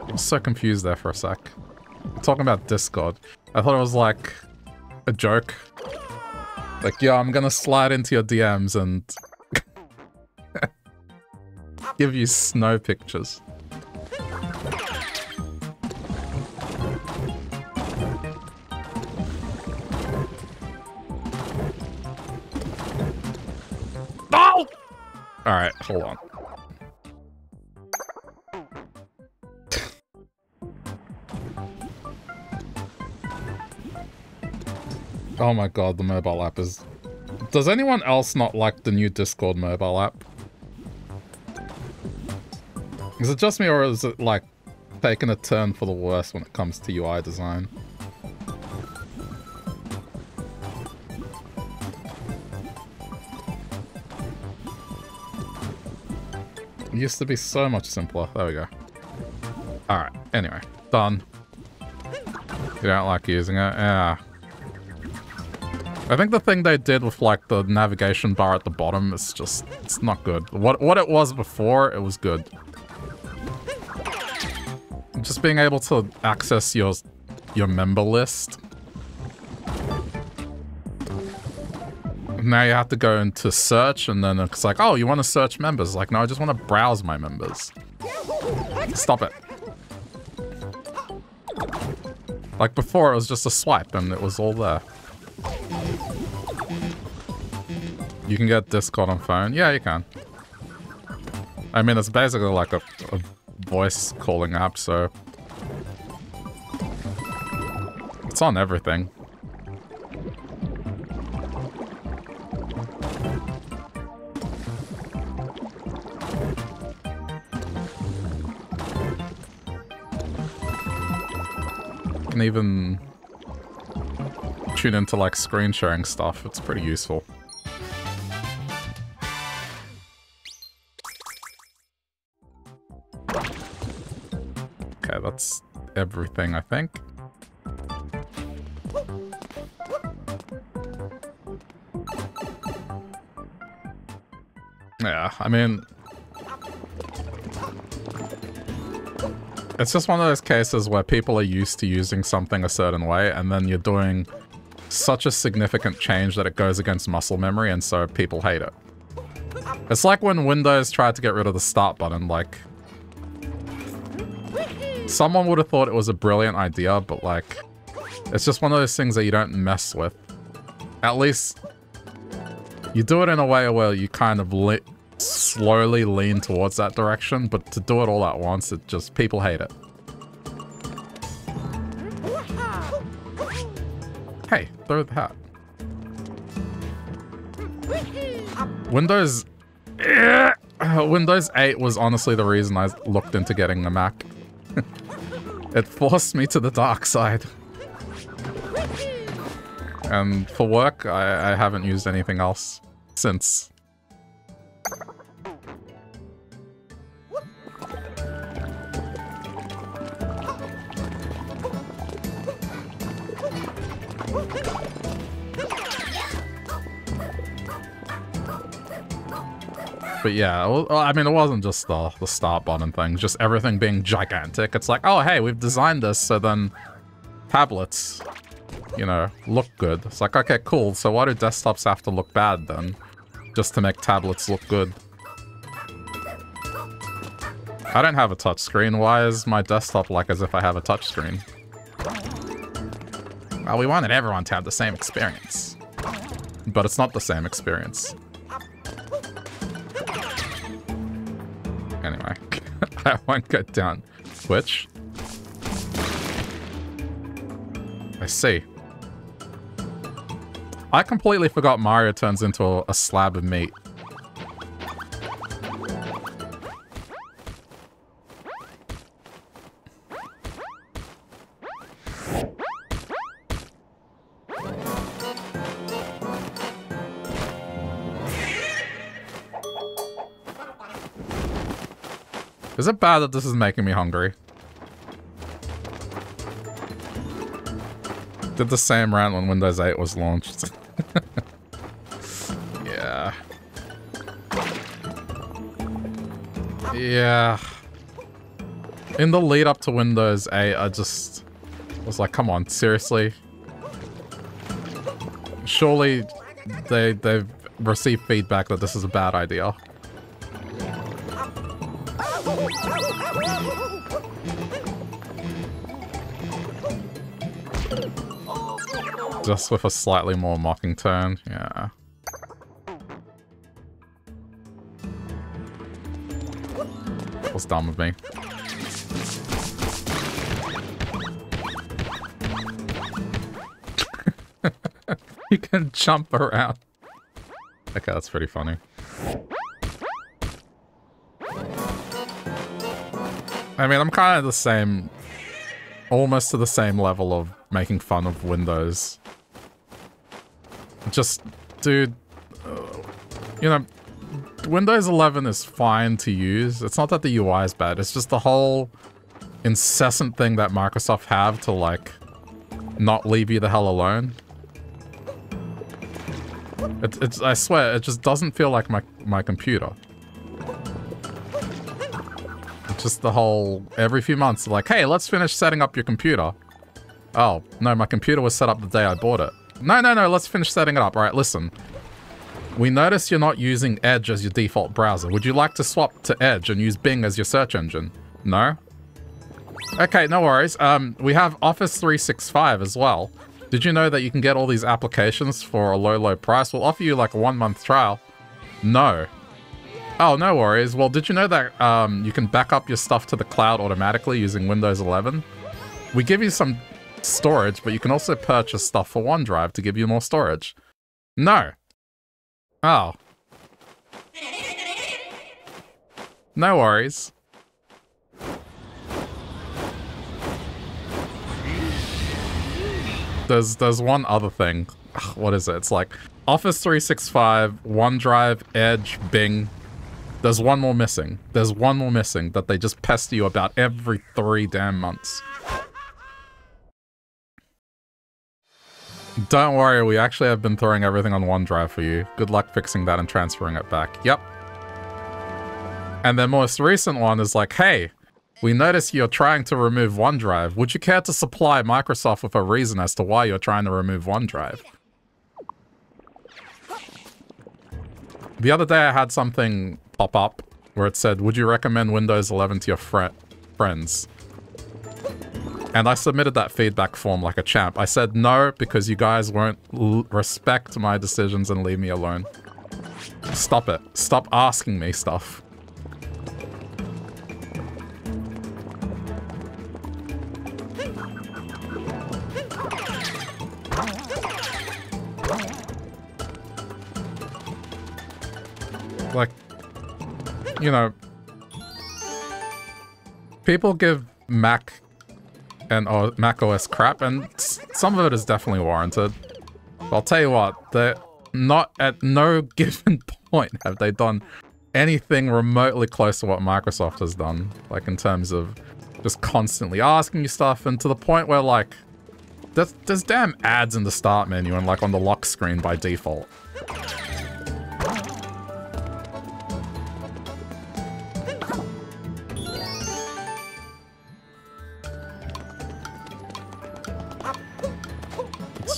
I was so confused there for a sec. I'm talking about Discord. I thought it was like a joke. Like, yeah, I'm gonna slide into your DMs and *laughs* give you snow pictures. Oh! Alright, hold on. Oh my god, the mobile app is... Does anyone else not like the new Discord mobile app? Is it just me or is it like taking a turn for the worse when it comes to UI design? It used to be so much simpler. There we go. Alright, anyway. Done. You don't like using it? Yeah. I think the thing they did with like the navigation bar at the bottom is just, it's not good. What, what it was before, it was good. Just being able to access your, your member list. Now you have to go into search and then it's like, oh, you want to search members? Like, no, I just want to browse my members. Stop it. Like before, it was just a swipe and it was all there. You can get Discord on phone? Yeah, you can. I mean, it's basically like a, a voice calling app, so... It's on everything. You can even tune into like screen sharing stuff. It's pretty useful. That's everything, I think. Yeah, I mean... It's just one of those cases where people are used to using something a certain way, and then you're doing such a significant change that it goes against muscle memory, and so people hate it. It's like when Windows tried to get rid of the start button, like, Someone would have thought it was a brilliant idea, but like, it's just one of those things that you don't mess with. At least, you do it in a way where you kind of le slowly lean towards that direction, but to do it all at once, it just, people hate it. Hey, throw the hat. Windows... *clears throat* Windows 8 was honestly the reason I looked into getting a Mac. It forced me to the dark side. And for work, I, I haven't used anything else since. But yeah, well, I mean, it wasn't just the, the start button thing, just everything being gigantic. It's like, oh, hey, we've designed this so then tablets, you know, look good. It's like, okay, cool. So why do desktops have to look bad then? Just to make tablets look good. I don't have a touchscreen. Why is my desktop like as if I have a touchscreen? Well, we wanted everyone to have the same experience. But it's not the same experience. I won't go down Twitch. I see. I completely forgot Mario turns into a slab of meat. Is it bad that this is making me hungry? Did the same rant when Windows 8 was launched. *laughs* yeah. Yeah. In the lead up to Windows 8, I just was like, come on, seriously? Surely they, they've received feedback that this is a bad idea. Just with a slightly more mocking tone, yeah. What's done with me? *laughs* you can jump around. Okay, that's pretty funny. I mean, I'm kind of the same, almost to the same level of making fun of Windows. Just, dude, uh, you know, Windows 11 is fine to use. It's not that the UI is bad. It's just the whole incessant thing that Microsoft have to, like, not leave you the hell alone. It's, it's, I swear, it just doesn't feel like my, my computer. Just the whole, every few months, like, hey, let's finish setting up your computer. Oh, no, my computer was set up the day I bought it. No, no, no, let's finish setting it up. All right, listen. We notice you're not using Edge as your default browser. Would you like to swap to Edge and use Bing as your search engine? No? Okay, no worries. Um, we have Office 365 as well. Did you know that you can get all these applications for a low, low price? We'll offer you like a one month trial. No. Oh, no worries. Well, did you know that um, you can back up your stuff to the cloud automatically using Windows 11? We give you some storage, but you can also purchase stuff for OneDrive to give you more storage. No. Oh. No worries. There's there's one other thing. Ugh, what is it? It's like Office 365, OneDrive, Edge, Bing. There's one more missing. There's one more missing that they just pester you about every three damn months. Don't worry, we actually have been throwing everything on OneDrive for you. Good luck fixing that and transferring it back. Yep. And the most recent one is like, hey, we notice you're trying to remove OneDrive. Would you care to supply Microsoft with a reason as to why you're trying to remove OneDrive? The other day I had something pop up where it said, would you recommend Windows 11 to your fr friends? And I submitted that feedback form like a champ. I said no because you guys won't respect my decisions and leave me alone. Stop it. Stop asking me stuff. like, you know, people give Mac and uh, oh, Mac OS crap, and some of it is definitely warranted. I'll tell you what, they not at no *laughs* given point have they done anything remotely close to what Microsoft has done, like in terms of just constantly asking you stuff, and to the point where like there's, there's damn ads in the start menu and like on the lock screen by default.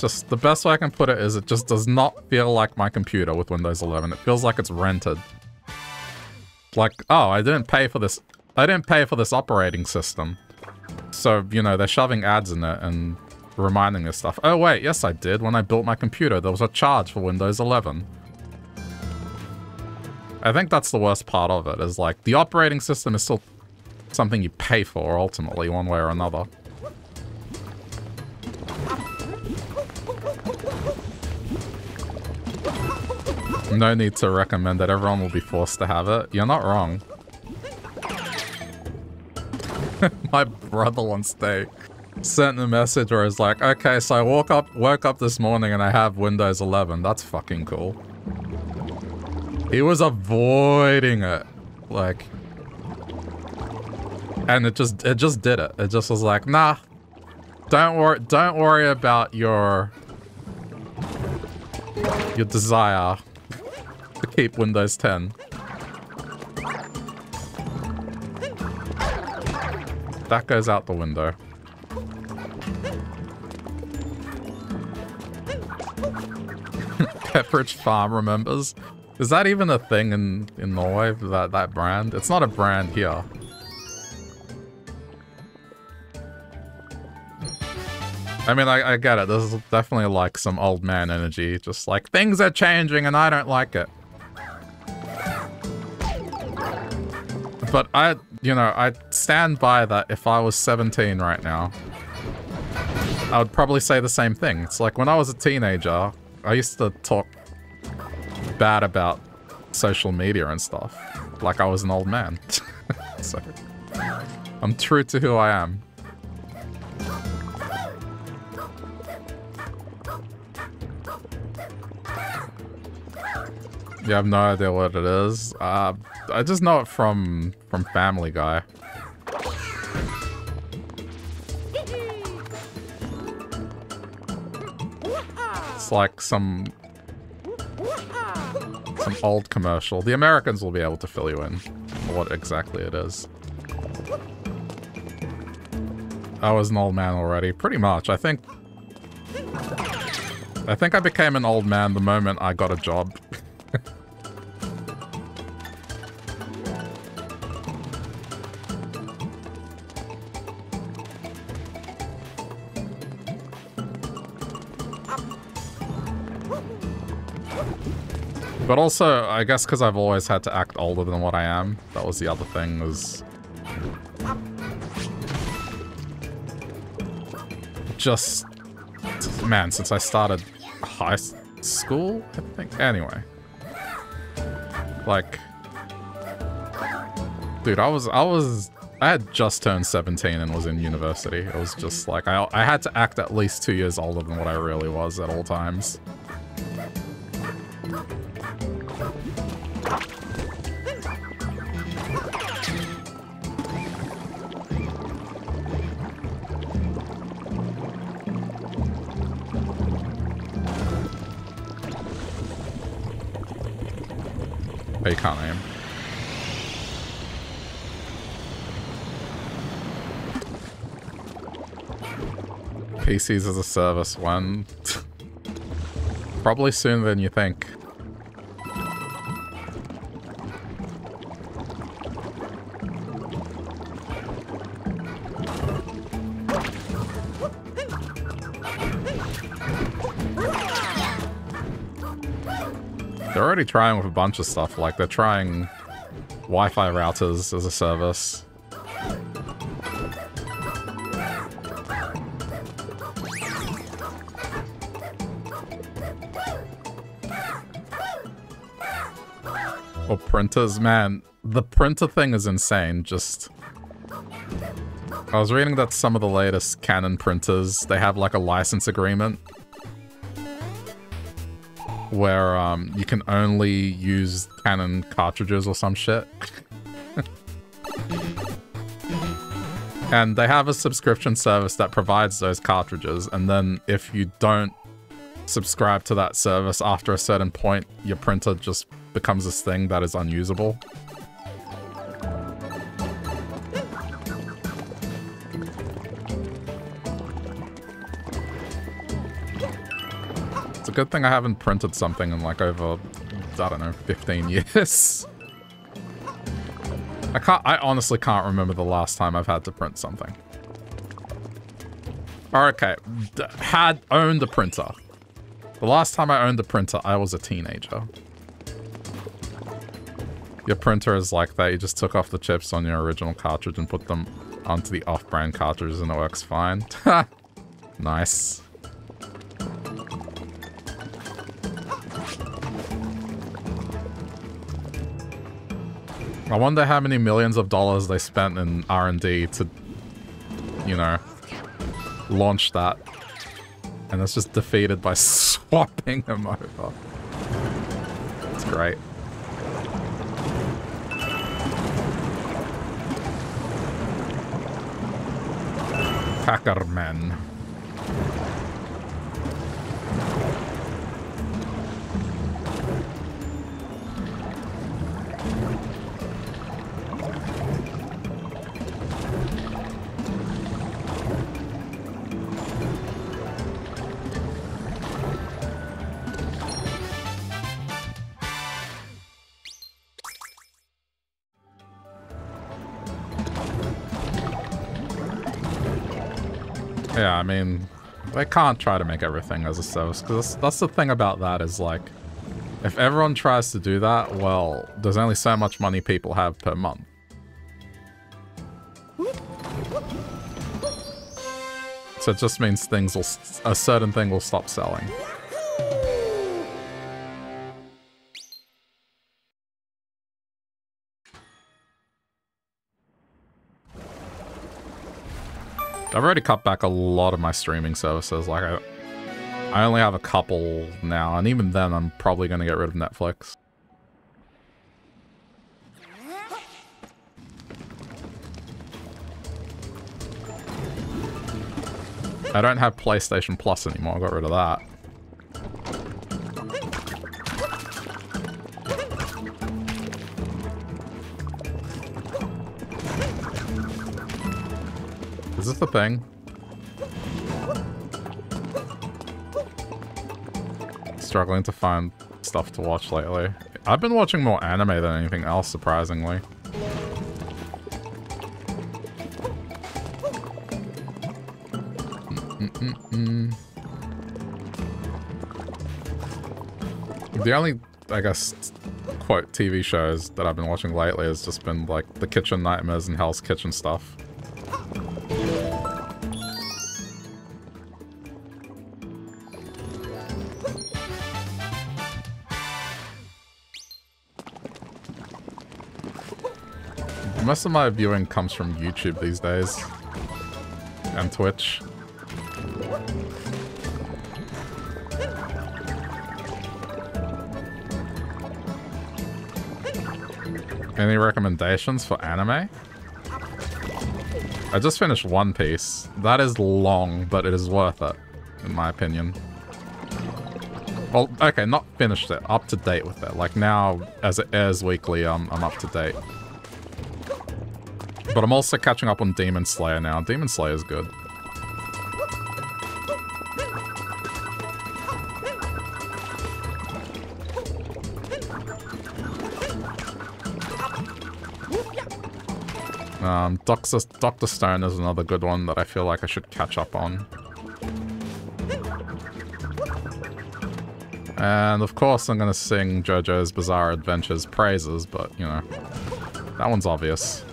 Just, the best way I can put it is it just does not feel like my computer with Windows 11. It feels like it's rented. Like, oh, I didn't pay for this, I didn't pay for this operating system. So, you know, they're shoving ads in it and reminding us stuff. Oh wait, yes I did. When I built my computer, there was a charge for Windows 11. I think that's the worst part of it, is like, the operating system is still something you pay for, ultimately, one way or another. No need to recommend that everyone will be forced to have it. You're not wrong. *laughs* My brother once they sent a message where it's like, okay, so I woke up woke up this morning and I have Windows 11. That's fucking cool. He was avoiding it. Like and it just it just did it. It just was like, nah. Don't worry don't worry about your your desire keep Windows 10. That goes out the window. *laughs* Pepperidge Farm remembers. Is that even a thing in, in Norway, that, that brand? It's not a brand here. I mean, I, I get it. This is definitely like some old man energy. Just like, things are changing and I don't like it. But I, you know, I stand by that if I was 17 right now, I would probably say the same thing. It's like when I was a teenager, I used to talk bad about social media and stuff. Like I was an old man. *laughs* so, I'm true to who I am. You have no idea what it is? Uh, I just know it from from Family Guy. It's like some Some old commercial. The Americans will be able to fill you in what exactly it is. I was an old man already. Pretty much. I think... I think I became an old man the moment I got a job. But also, I guess because I've always had to act older than what I am. That was the other thing, was... Just... Man, since I started high school, I think? Anyway. Like... Dude, I was... I was... I had just turned 17 and was in university. It was just like, I, I had to act at least two years older than what I really was at all times. You can't aim. PCs as a service one. *laughs* Probably sooner than you think. Already trying with a bunch of stuff, like they're trying Wi-Fi routers as a service. Or printers, man, the printer thing is insane, just... I was reading that some of the latest Canon printers, they have like a license agreement where um, you can only use Canon cartridges or some shit. *laughs* and they have a subscription service that provides those cartridges, and then if you don't subscribe to that service after a certain point, your printer just becomes this thing that is unusable. A good thing I haven't printed something in like over, I don't know, 15 years. I can't, I honestly can't remember the last time I've had to print something. Okay, D had owned a printer. The last time I owned a printer, I was a teenager. Your printer is like that. You just took off the chips on your original cartridge and put them onto the off-brand cartridges and it works fine. *laughs* nice. I wonder how many millions of dollars they spent in R&D to, you know, launch that. And it's just defeated by *laughs* swapping them over. It's great. Packerman. I mean, they can't try to make everything as a service, because that's, the thing about that is, like, if everyone tries to do that, well, there's only so much money people have per month. So it just means things will, a certain thing will stop selling. I've already cut back a lot of my streaming services. Like, I, I only have a couple now, and even then, I'm probably going to get rid of Netflix. I don't have PlayStation Plus anymore, I got rid of that. This the thing? Struggling to find stuff to watch lately. I've been watching more anime than anything else, surprisingly. The only, I guess, quote, TV shows that I've been watching lately has just been, like, The Kitchen Nightmares and Hell's Kitchen stuff. Most of my viewing comes from YouTube these days. And Twitch. Any recommendations for anime? I just finished One Piece. That is long, but it is worth it, in my opinion. Well, okay, not finished it, up to date with it. Like now, as it airs weekly, um, I'm up to date. But I'm also catching up on Demon Slayer now. Demon Slayer is good. Um, Doctor, Doctor Stone is another good one that I feel like I should catch up on. And of course I'm gonna sing JoJo's Bizarre Adventures praises, but, you know, that one's obvious.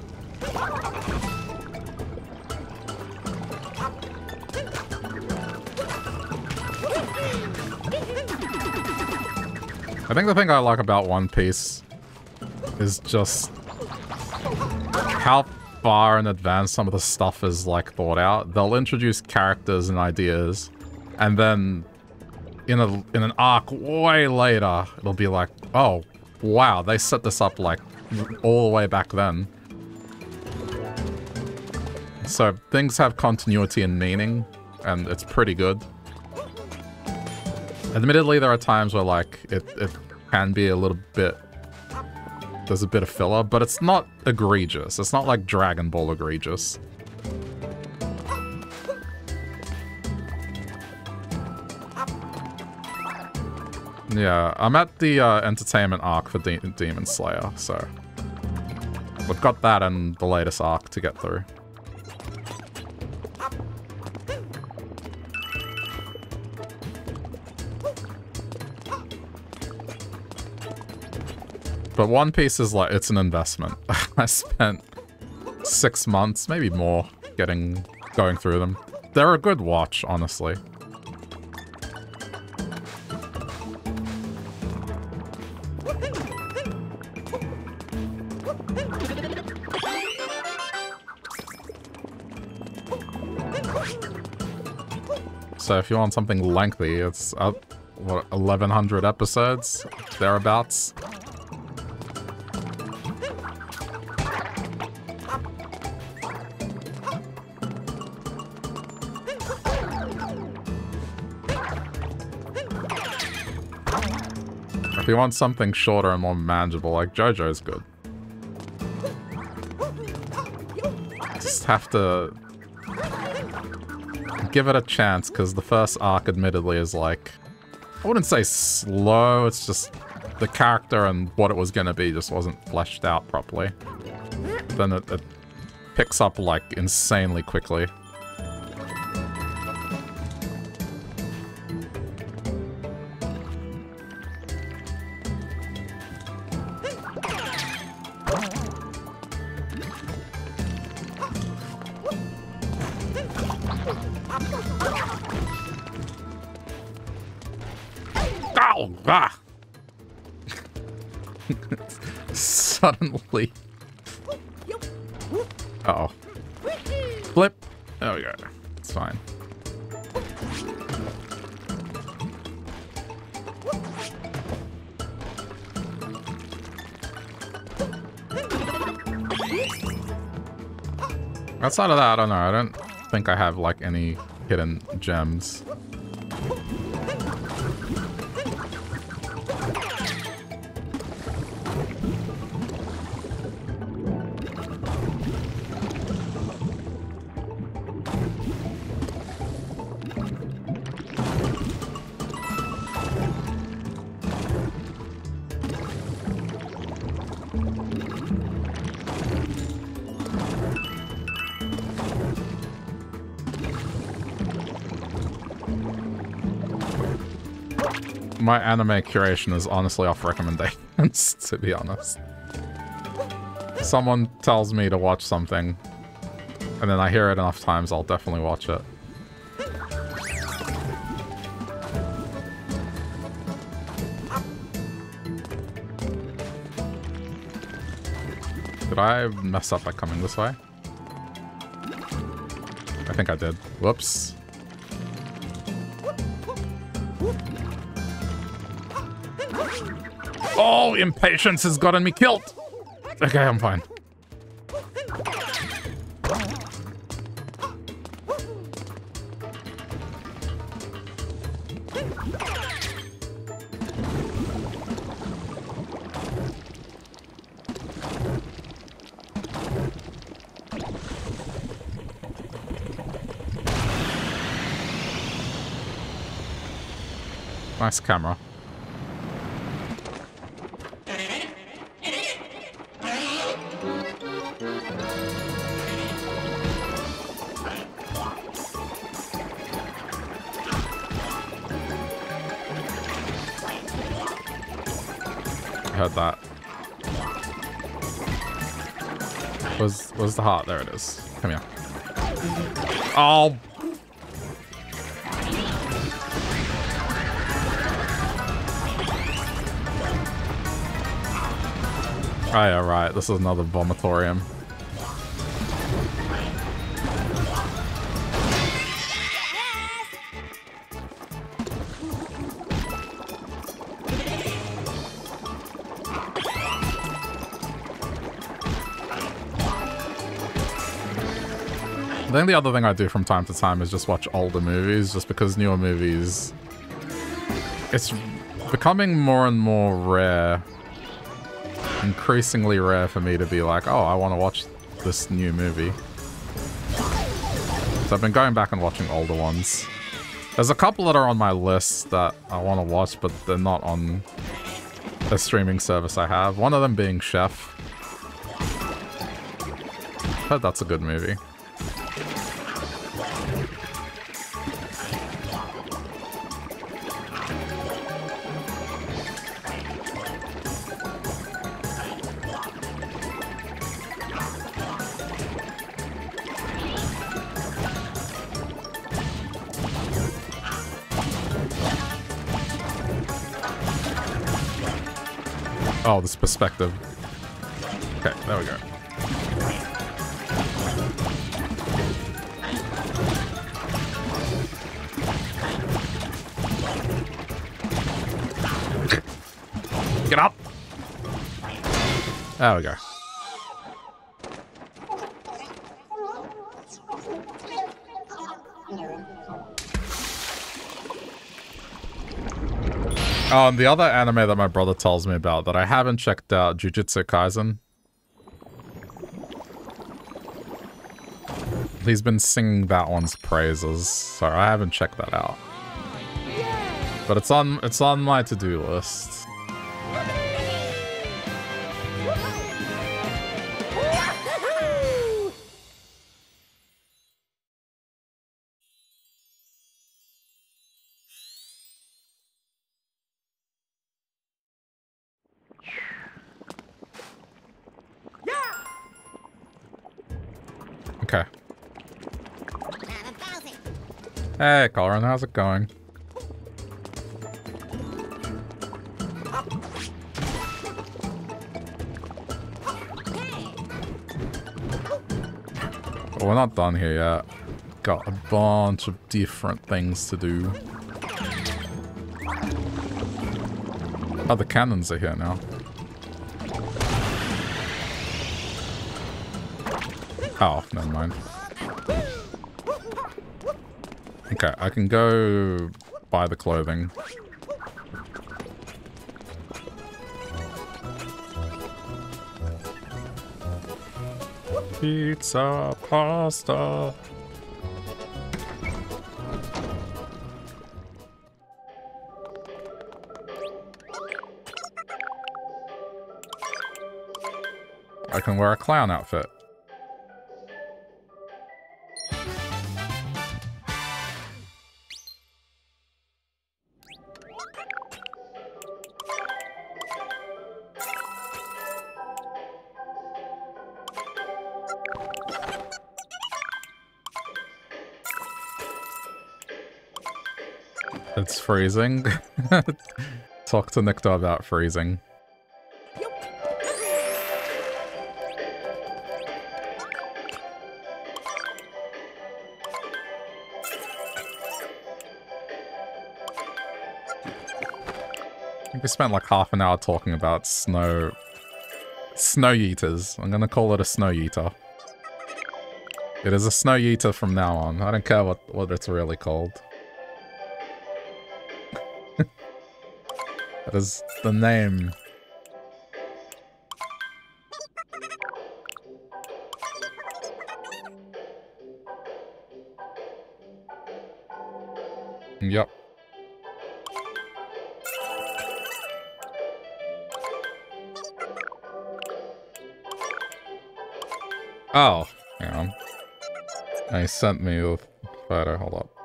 I think the thing I like about One Piece is just how far in advance some of the stuff is like thought out. They'll introduce characters and ideas, and then in a in an arc way later, it'll be like, oh, wow, they set this up like all the way back then. So things have continuity and meaning, and it's pretty good. Admittedly, there are times where, like, it, it can be a little bit... There's a bit of filler, but it's not egregious. It's not like Dragon Ball egregious. Yeah, I'm at the uh, entertainment arc for De Demon Slayer, so... We've got that and the latest arc to get through. But One Piece is like, it's an investment. *laughs* I spent six months, maybe more, getting, going through them. They're a good watch, honestly. So if you want something lengthy, it's up, what, 1100 episodes? Thereabouts? You want something shorter and more manageable, like JoJo's good. Just have to give it a chance, because the first arc, admittedly, is like... I wouldn't say slow, it's just the character and what it was going to be just wasn't fleshed out properly. Then it, it picks up, like, insanely quickly. Of that, I don't know. I don't think I have, like, any hidden gems. My anime curation is honestly off recommendations, *laughs* to be honest. Someone tells me to watch something, and then I hear it enough times, I'll definitely watch it. Did I mess up by coming this way? I think I did. Whoops. Oh, impatience has gotten me killed. Okay, I'm fine. Nice camera. Heart? There it is. Come here. Oh. Oh yeah, right. This is another vomitorium. Think the other thing I do from time to time is just watch older movies, just because newer movies... It's becoming more and more rare, increasingly rare for me to be like, oh, I want to watch this new movie. So I've been going back and watching older ones. There's a couple that are on my list that I want to watch, but they're not on a streaming service I have. One of them being Chef. I heard that's a good movie. Oh, this perspective. Okay, there we go. Get up! There we go. Oh, and the other anime that my brother tells me about that I haven't checked out, Jujutsu Kaisen. He's been singing that one's praises, so I haven't checked that out. But it's on it's on my to-do list. Hey, Colin, how's it going? We're not done here yet. Got a bunch of different things to do. Oh, the cannons are here now. Oh, never mind. Okay, I can go buy the clothing. Pizza, pasta. I can wear a clown outfit. Freezing. *laughs* Talk to Nikto about freezing. we spent like half an hour talking about snow... Snow eaters. I'm gonna call it a snow eater. It is a snow eater from now on. I don't care what, what it's really called. That is the name. Yep. Oh, hang on. I sent me a photo, hold up.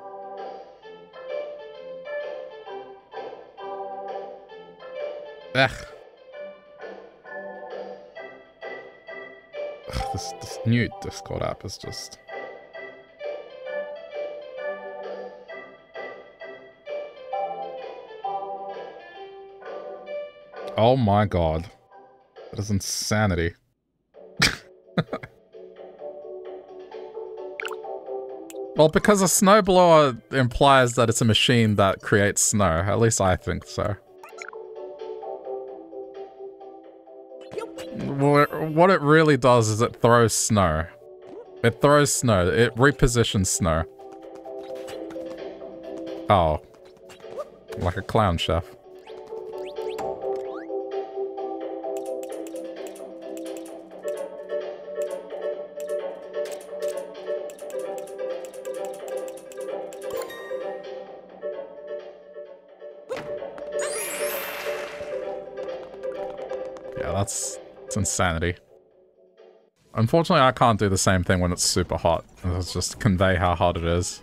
Ugh. Ugh, this, this new Discord app is just... Oh my god. That is insanity. *laughs* Well, because a snowblower implies that it's a machine that creates snow. At least I think so. What it really does is it throws snow. It throws snow. It repositions snow. Oh. Like a clown chef. It's insanity. Unfortunately, I can't do the same thing when it's super hot. Let's just convey how hot it is.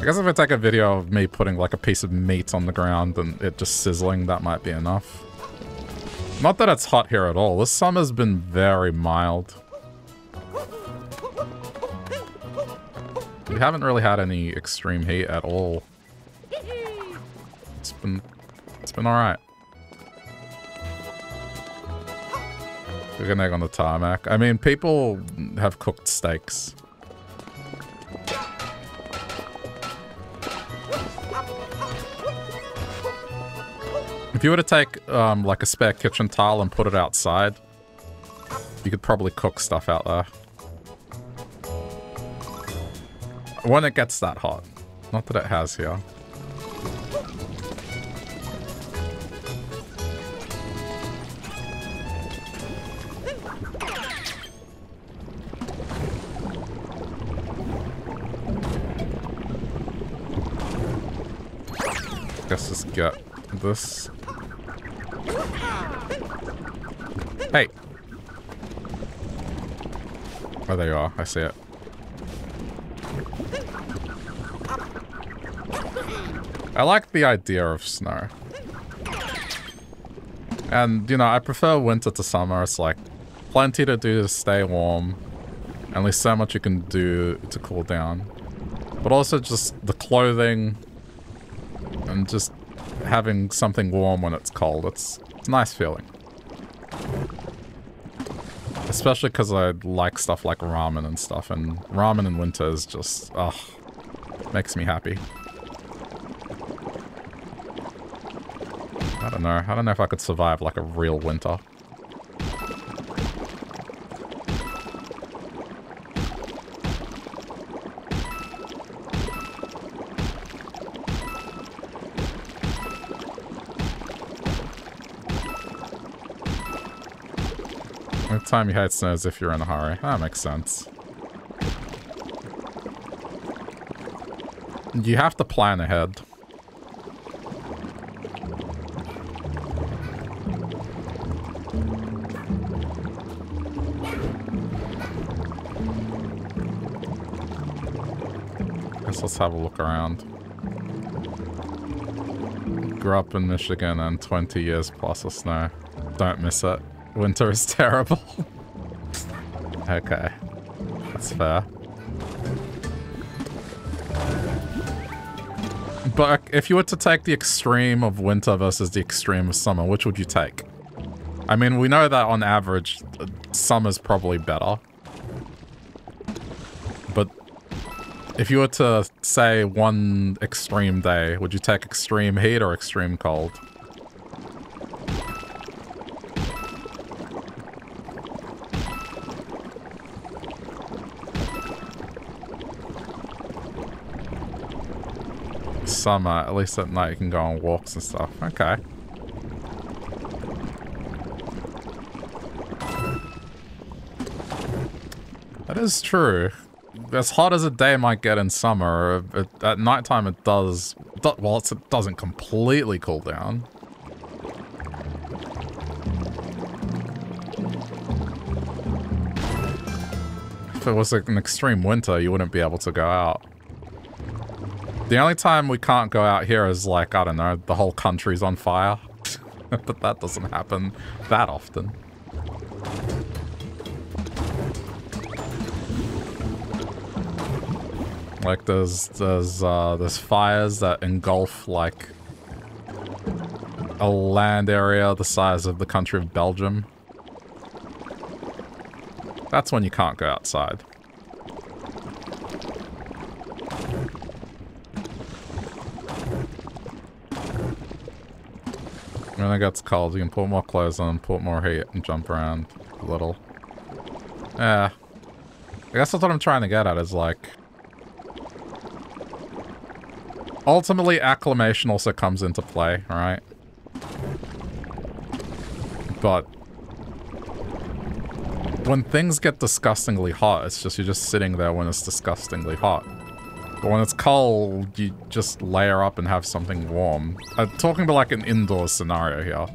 I guess if I take a video of me putting like a piece of meat on the ground and it just sizzling, that might be enough. Not that it's hot here at all. This summer's been very mild. We haven't really had any extreme heat at all. It's been, it's been alright. Cook an egg on the tarmac. I mean, people have cooked steaks. If you were to take, um, like a spare kitchen tile and put it outside, you could probably cook stuff out there. When it gets that hot. Not that it has here. Get this. Hey! Oh, there you are. I see it. I like the idea of snow. And, you know, I prefer winter to summer. It's like plenty to do to stay warm. Only so much you can do to cool down. But also just the clothing, and just having something warm when it's cold. It's, a nice feeling. Especially because I like stuff like ramen and stuff, and ramen in winter is just, ugh, makes me happy. I don't know. I don't know if I could survive like a real winter. Time you hide snow is if you're in a hurry. That makes sense. You have to plan ahead. Guess let's have a look around. Grew up in Michigan and 20 years plus of snow. Don't miss it. Winter is terrible. okay. That's fair. But if you were to take the extreme of winter versus the extreme of summer, which would you take? I mean, we know that on average, summer's probably better. But if you were to say one extreme day, would you take extreme heat or extreme cold? Summer, at least at night you can go on walks and stuff. Okay. That is true. As hot as a day might get in summer, at nighttime it does... Well, it doesn't completely cool down. If it was an extreme winter, you wouldn't be able to go out. The only time we can't go out here is like, I don't know, the whole country's on fire. *laughs* but that doesn't happen that often. Like there's there's uh there's fires that engulf like a land area the size of the country of Belgium. That's when you can't go outside. When it gets cold, you can put more clothes on, put more heat, and jump around a little. Yeah. I guess that's what I'm trying to get at, is like... Ultimately, acclimation also comes into play, right? But... When things get disgustingly hot, it's just you're just sitting there when it's disgustingly hot. But when it's cold, you just layer up and have something warm. I'm talking about like an indoor scenario here.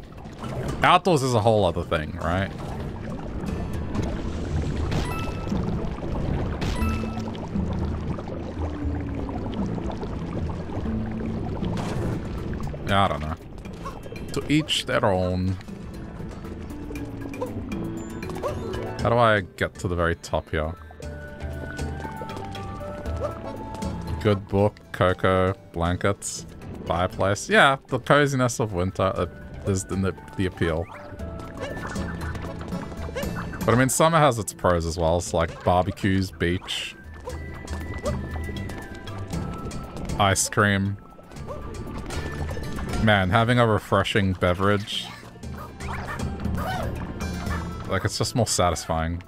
Outdoors is a whole other thing, right? I don't know. To each their own. How do I get to the very top here? Good book, cocoa, blankets, fireplace. Yeah, the coziness of winter uh, is the, the appeal. But I mean, summer has its pros as well. It's like barbecues, beach, ice cream, Man, having a refreshing beverage... Like, it's just more satisfying.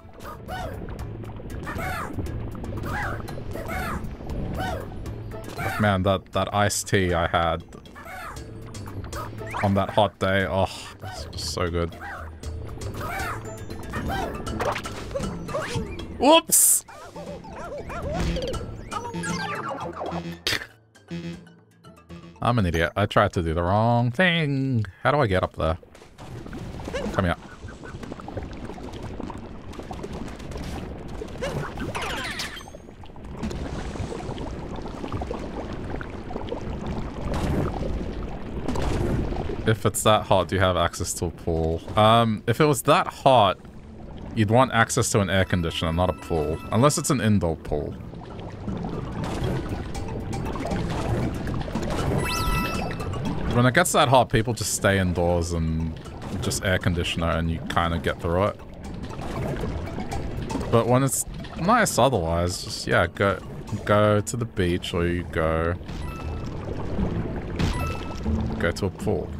Man, that, that iced tea I had on that hot day, oh, so good. Whoops! I'm an idiot. I tried to do the wrong thing. How do I get up there? Come here. If it's that hot, do you have access to a pool? Um, if it was that hot, you'd want access to an air conditioner, not a pool. Unless it's an indoor pool. When it gets that hot, people just stay indoors and just air conditioner and you kind of get through it. But when it's nice otherwise, just, yeah, go, go to the beach or you go, go to a pool.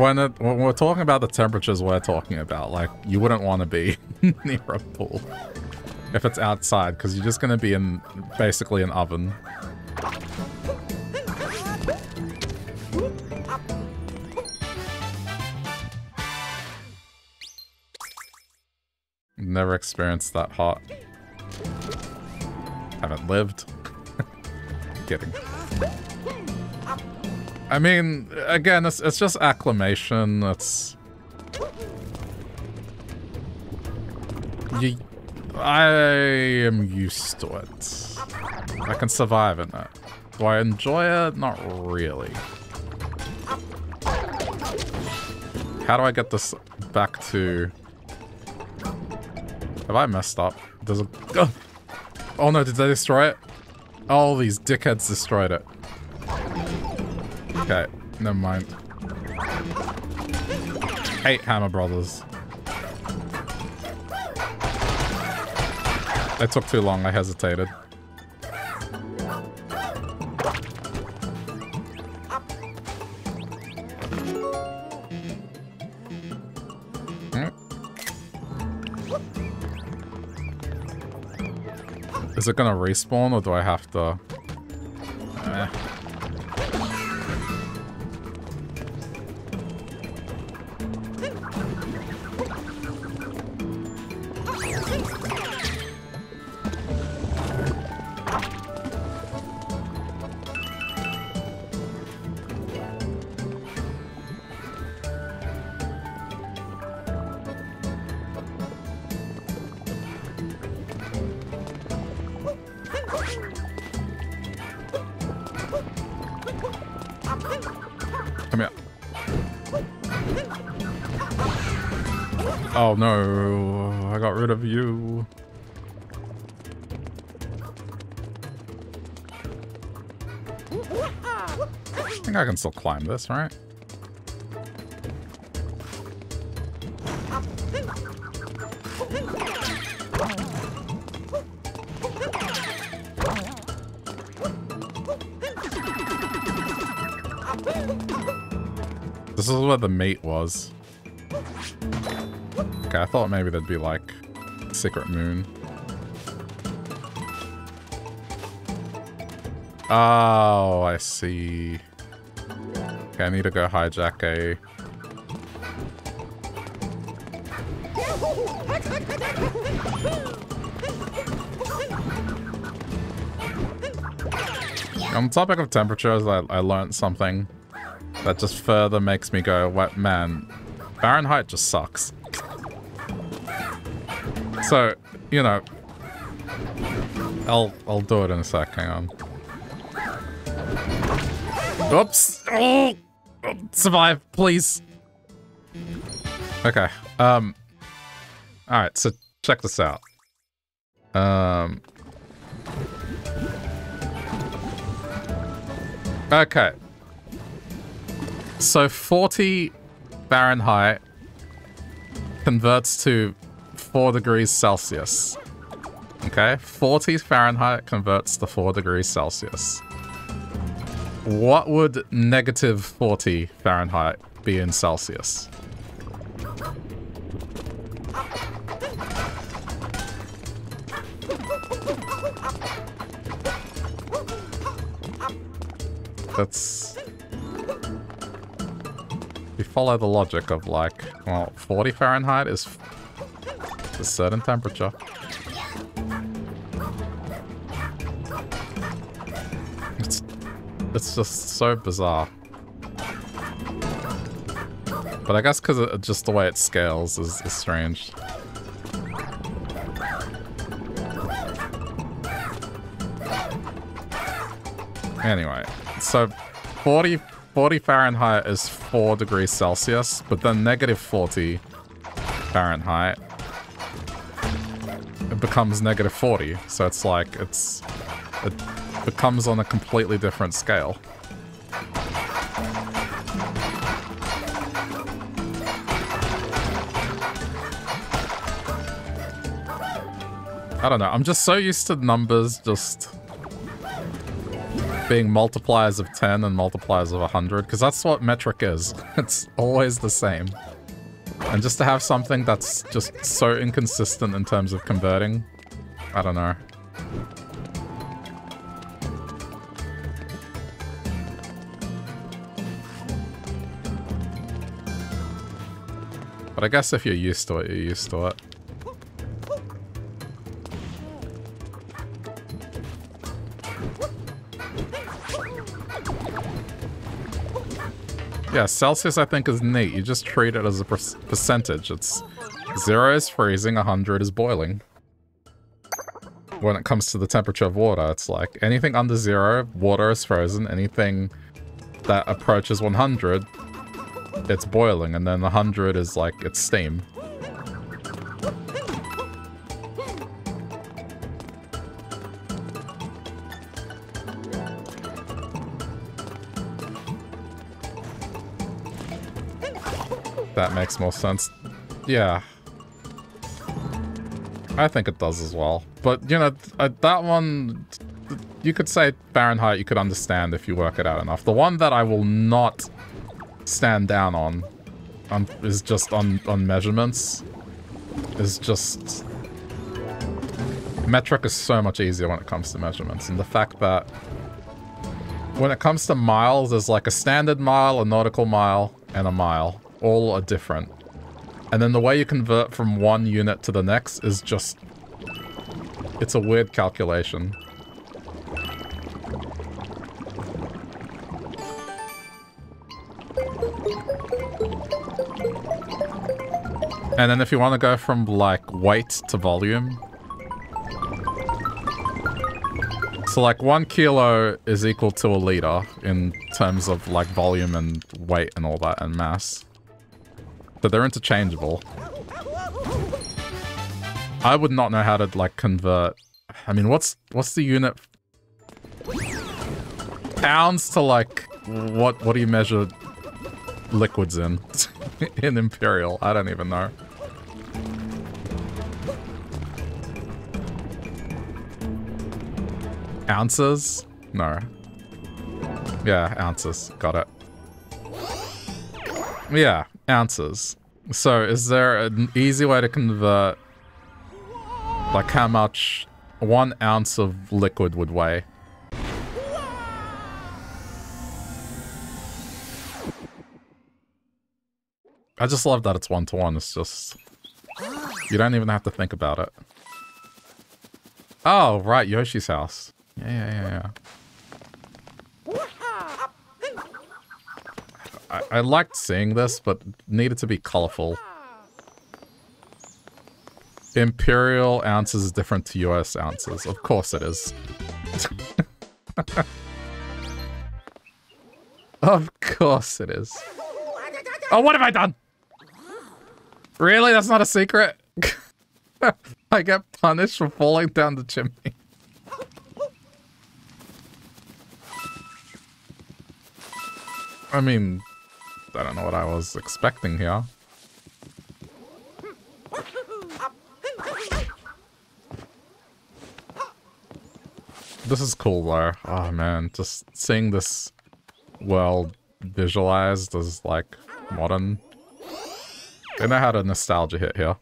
When, it, when we're talking about the temperatures we're talking about, like, you wouldn't want to be *laughs* near a pool if it's outside, because you're just going to be in basically an oven. Never experienced that hot. Haven't lived. *laughs* Kidding. I mean, again, it's, it's just acclimation. It's... You, I am used to it. I can survive in it. Do I enjoy it? Not really. how do I get this back to... Have I messed up? Does it... Oh, oh no, did they destroy it? Oh, these dickheads destroyed it. Okay, never mind. Hate Hammer Brothers. It took too long, I hesitated. Hmm. Is it gonna respawn or do I have to... I can still climb this, right? This is where the meat was. Okay, I thought maybe there'd be like Secret Moon. Oh, I see. Okay, I need to go hijack a... On the topic of temperatures, I, I learned something that just further makes me go, what man, Fahrenheit just sucks. So, you know, I'll I'll do it in a sec, hang on. Oops! Oh! Survive, please! Okay, um... Alright, so check this out. Um... Okay. So 40 Fahrenheit converts to 4 degrees Celsius. Okay, 40 Fahrenheit converts to 4 degrees Celsius. What would negative 40 Fahrenheit be in Celsius? That's... You follow the logic of like, well, 40 Fahrenheit is a certain temperature. It's just so bizarre. But I guess because just the way it scales is, is strange. Anyway, so 40, 40 Fahrenheit is 4 degrees Celsius, but then negative 40 Fahrenheit, it becomes negative 40. So it's like, it's, it becomes on a completely different scale. I don't know, I'm just so used to numbers just being multipliers of 10 and multipliers of 100, because that's what metric is. *laughs* It's always the same. And just to have something that's just so inconsistent in terms of converting, I don't know. But I guess if you're used to it, you're used to it. Yeah, Celsius I think is neat. You just treat it as a per percentage. It's 0 is freezing, 100 is boiling. When it comes to the temperature of water, it's like anything under 0, water is frozen. Anything that approaches 100 it's boiling, and then the 100 is like it's steam. That makes more sense. Yeah. I think it does as well. But, you know, uh, that one, you could say Fahrenheit you could understand if you work it out enough. The one that I will not stand down on, on is just on, on measurements. Is just... Metric is so much easier when it comes to measurements. And the fact that when it comes to miles, there's like a standard mile, a nautical mile, and a mile. All are different. And then the way you convert from one unit to the next is just... It's a weird calculation. And then if you want to go from, like, weight to volume... So, like, one kilo is equal to a liter in terms of, like, volume and weight and all that, and mass. So they're interchangeable. I would not know how to, like, convert... I mean, what's what's the unit? Pounds to, like, what, what do you measure liquids in? *laughs* in Imperial? I don't even know. Ounces? No. Yeah, ounces. Got it. Yeah, ounces. So, is there an easy way to convert, like, how much one ounce of liquid would weigh? I just love that it's one-to-one. -one. It's just... You don't even have to think about it. Oh, right, Yoshi's house. Yeah, yeah, yeah, yeah. I, I liked seeing this, but needed to be colorful. Imperial ounces is different to US ounces. Of course it is. *laughs* of course it is. Oh, what have I done? Really? That's not a secret? *laughs* I got punished for falling down the chimney. I mean, I don't know what I was expecting here. This is cool though. Oh man, just seeing this world visualized as like modern. They know how a nostalgia hit here.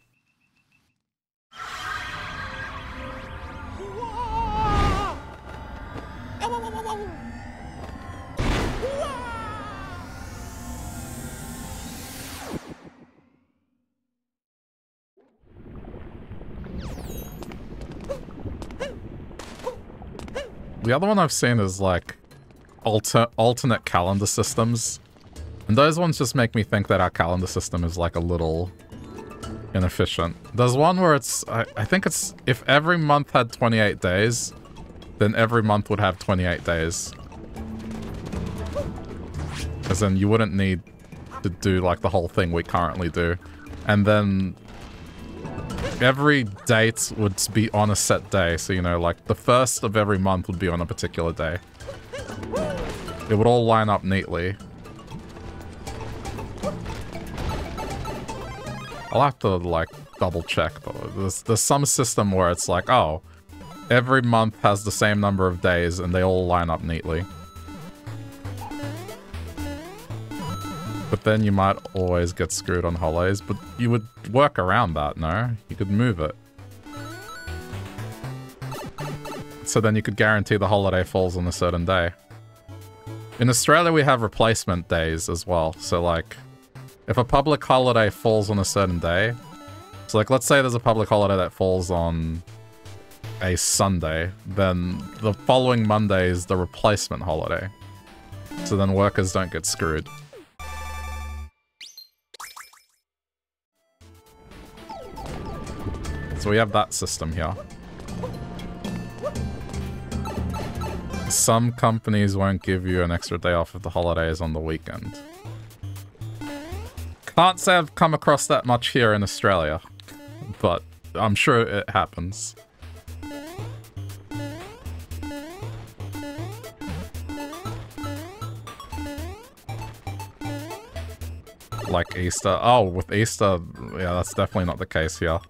The other one I've seen is like alter alternate calendar systems. And those ones just make me think that our calendar system is like a little inefficient. There's one where it's, I, I think it's, if every month had 28 days, then every month would have 28 days. As in, you wouldn't need to do like the whole thing we currently do. And then every date would be on a set day. So, you know, like the first of every month would be on a particular day. It would all line up neatly. I'll have to, like, double check, but there's, there's some system where it's like, oh, every month has the same number of days and they all line up neatly. But then you might always get screwed on holidays, but you would work around that, no? You could move it. So then you could guarantee the holiday falls on a certain day. In Australia, we have replacement days as well. So, like, if a public holiday falls on a certain day, so, like, let's say there's a public holiday that falls on a Sunday, then the following Monday is the replacement holiday. So then workers don't get screwed. So we have that system here. Some companies won't give you an extra day off if the holiday is on the weekend. Can't say I've come across that much here in Australia, but I'm sure it happens. Like Easter. Oh, with Easter, yeah, that's definitely not the case here.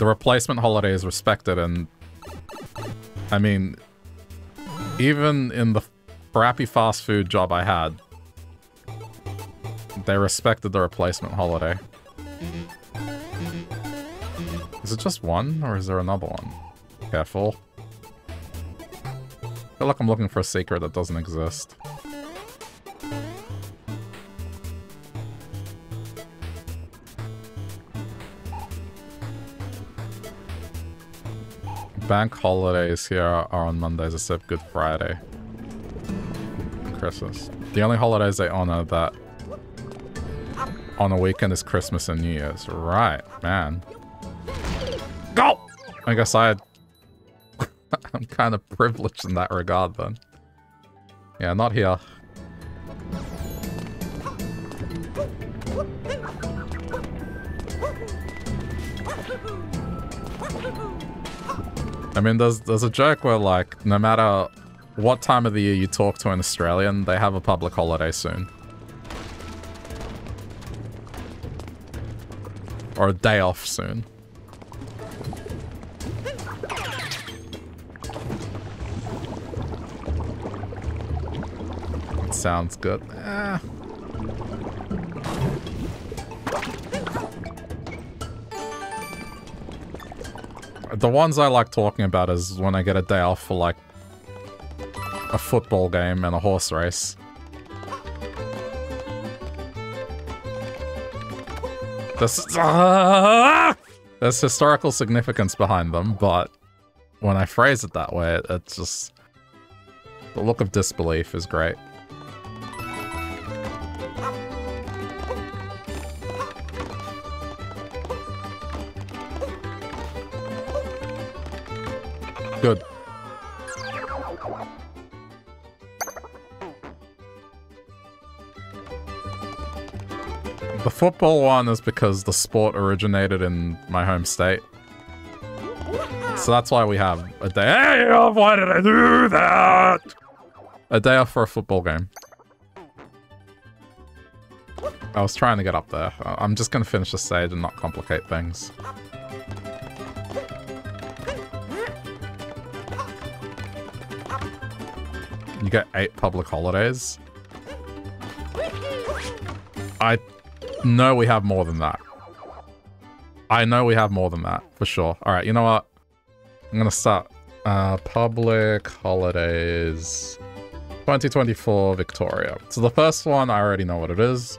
The replacement holiday is respected and... I mean, even in the crappy fast food job I had, they respected the replacement holiday. Is it just one, or is there another one? Careful. I feel like I'm looking for a secret that doesn't exist. Bank holidays here are on Mondays except Good Friday. Christmas. The only holidays they honor that on a weekend is Christmas and New Year's. Right, man. Go! I guess I... *laughs* I'm kind of privileged in that regard then. Yeah, not here. I mean, there's there's a joke where like no matter what time of the year you talk to an Australian, they have a public holiday soon. Or a day off soon. Sounds good. Eh. The ones I like talking about is when I get a day off for like a football game and a horse race. This, uh, *laughs* there's historical significance behind them, but when I phrase it that way, it's just... The look of disbelief is great. Football one is because the sport originated in my home state. So that's why we have a day off. Why did I do that? A day off for a football game. I was trying to get up there. I'm just going to finish the stage and not complicate things. You get eight public holidays. I know we have more than that. I know we have more than that, for sure. Alright, you know what? I'm gonna start. Uh, public holidays. 2024 Victoria. So the first one, I already know what it is.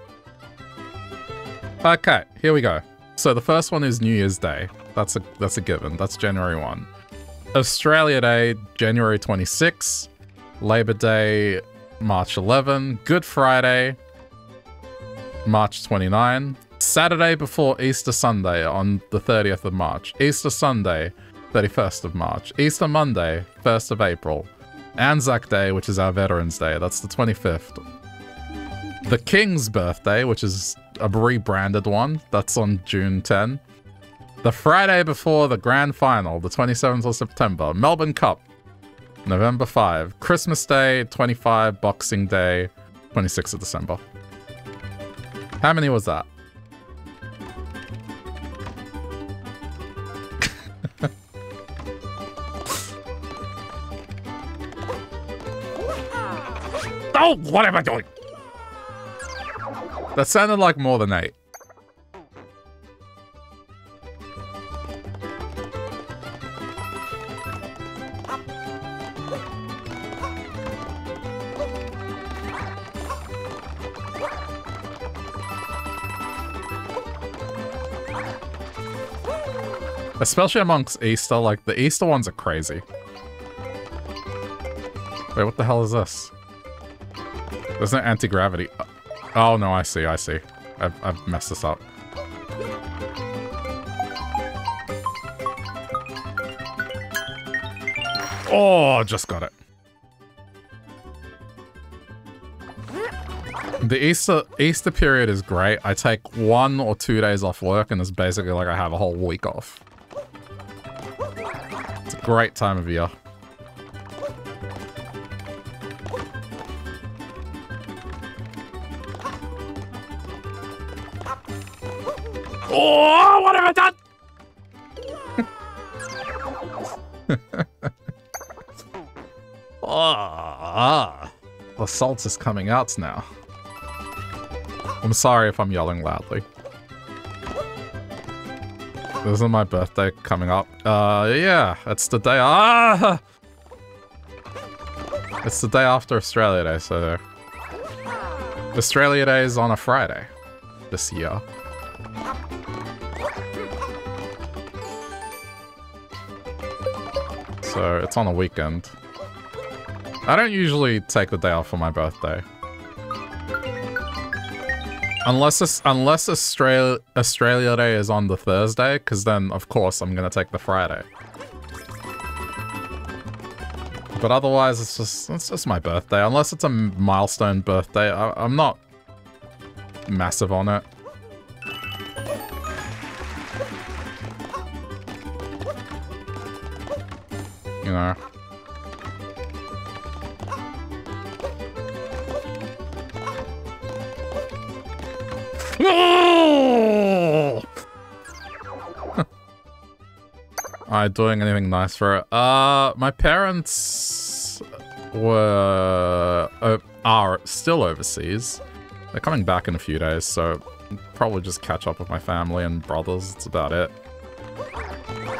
Okay, here we go. So the first one is New Year's Day. That's a that's a given. That's January 1. Australia Day, January 26. Labor Day, March 11, Good Friday, March 29, Saturday before Easter Sunday on the 30th of March, Easter Sunday, 31st of March, Easter Monday, 1st of April, Anzac Day, which is our Veterans Day, that's the 25th. The King's birthday, which is a rebranded one, that's on June 10. The Friday before the grand final, the 27th of September, Melbourne Cup, November 5. Christmas Day, 25. Boxing Day, 26th of December. How many was that? oh, what am I doing? That sounded like more than eight. Especially amongst Easter, like, the Easter ones are crazy. Wait, what the hell is this? There's no anti-gravity. Oh, oh, no, I see, I see. I've, I've messed this up. Oh, just got it. The Easter Easter period is great. I take one or two days off work and it's basically like I have a whole week off. Great time of year. Oh, what have I done? oh, *laughs* the salt is coming out now. I'm sorry if I'm yelling loudly. This is my birthday coming up. Uh, yeah, it's the day. Ah! It's the day after Australia Day, so. Australia Day is on a Friday this year. So it's on a weekend. I don't usually take the day off for my birthday. Unless unless Australia Australia Day is on the Thursday, because then of course I'm gonna take the Friday. But otherwise, it's just it's just my birthday. Unless it's a milestone birthday, I, I'm not massive on it. You know. I doing anything nice for it? Uh, my parents were uh, are still overseas. They're coming back in a few days, so probably just catch up with my family and brothers. That's about it.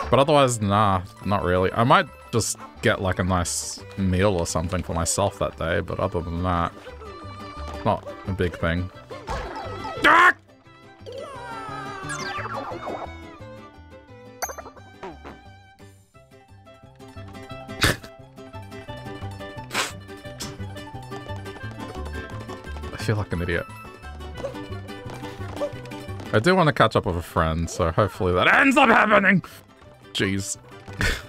But otherwise, nah, not really. I might just get like a nice meal or something for myself that day, but other than that, not a big thing. I feel like an idiot. I do want to catch up with a friend, so hopefully that ends up happening! Jeez. *laughs*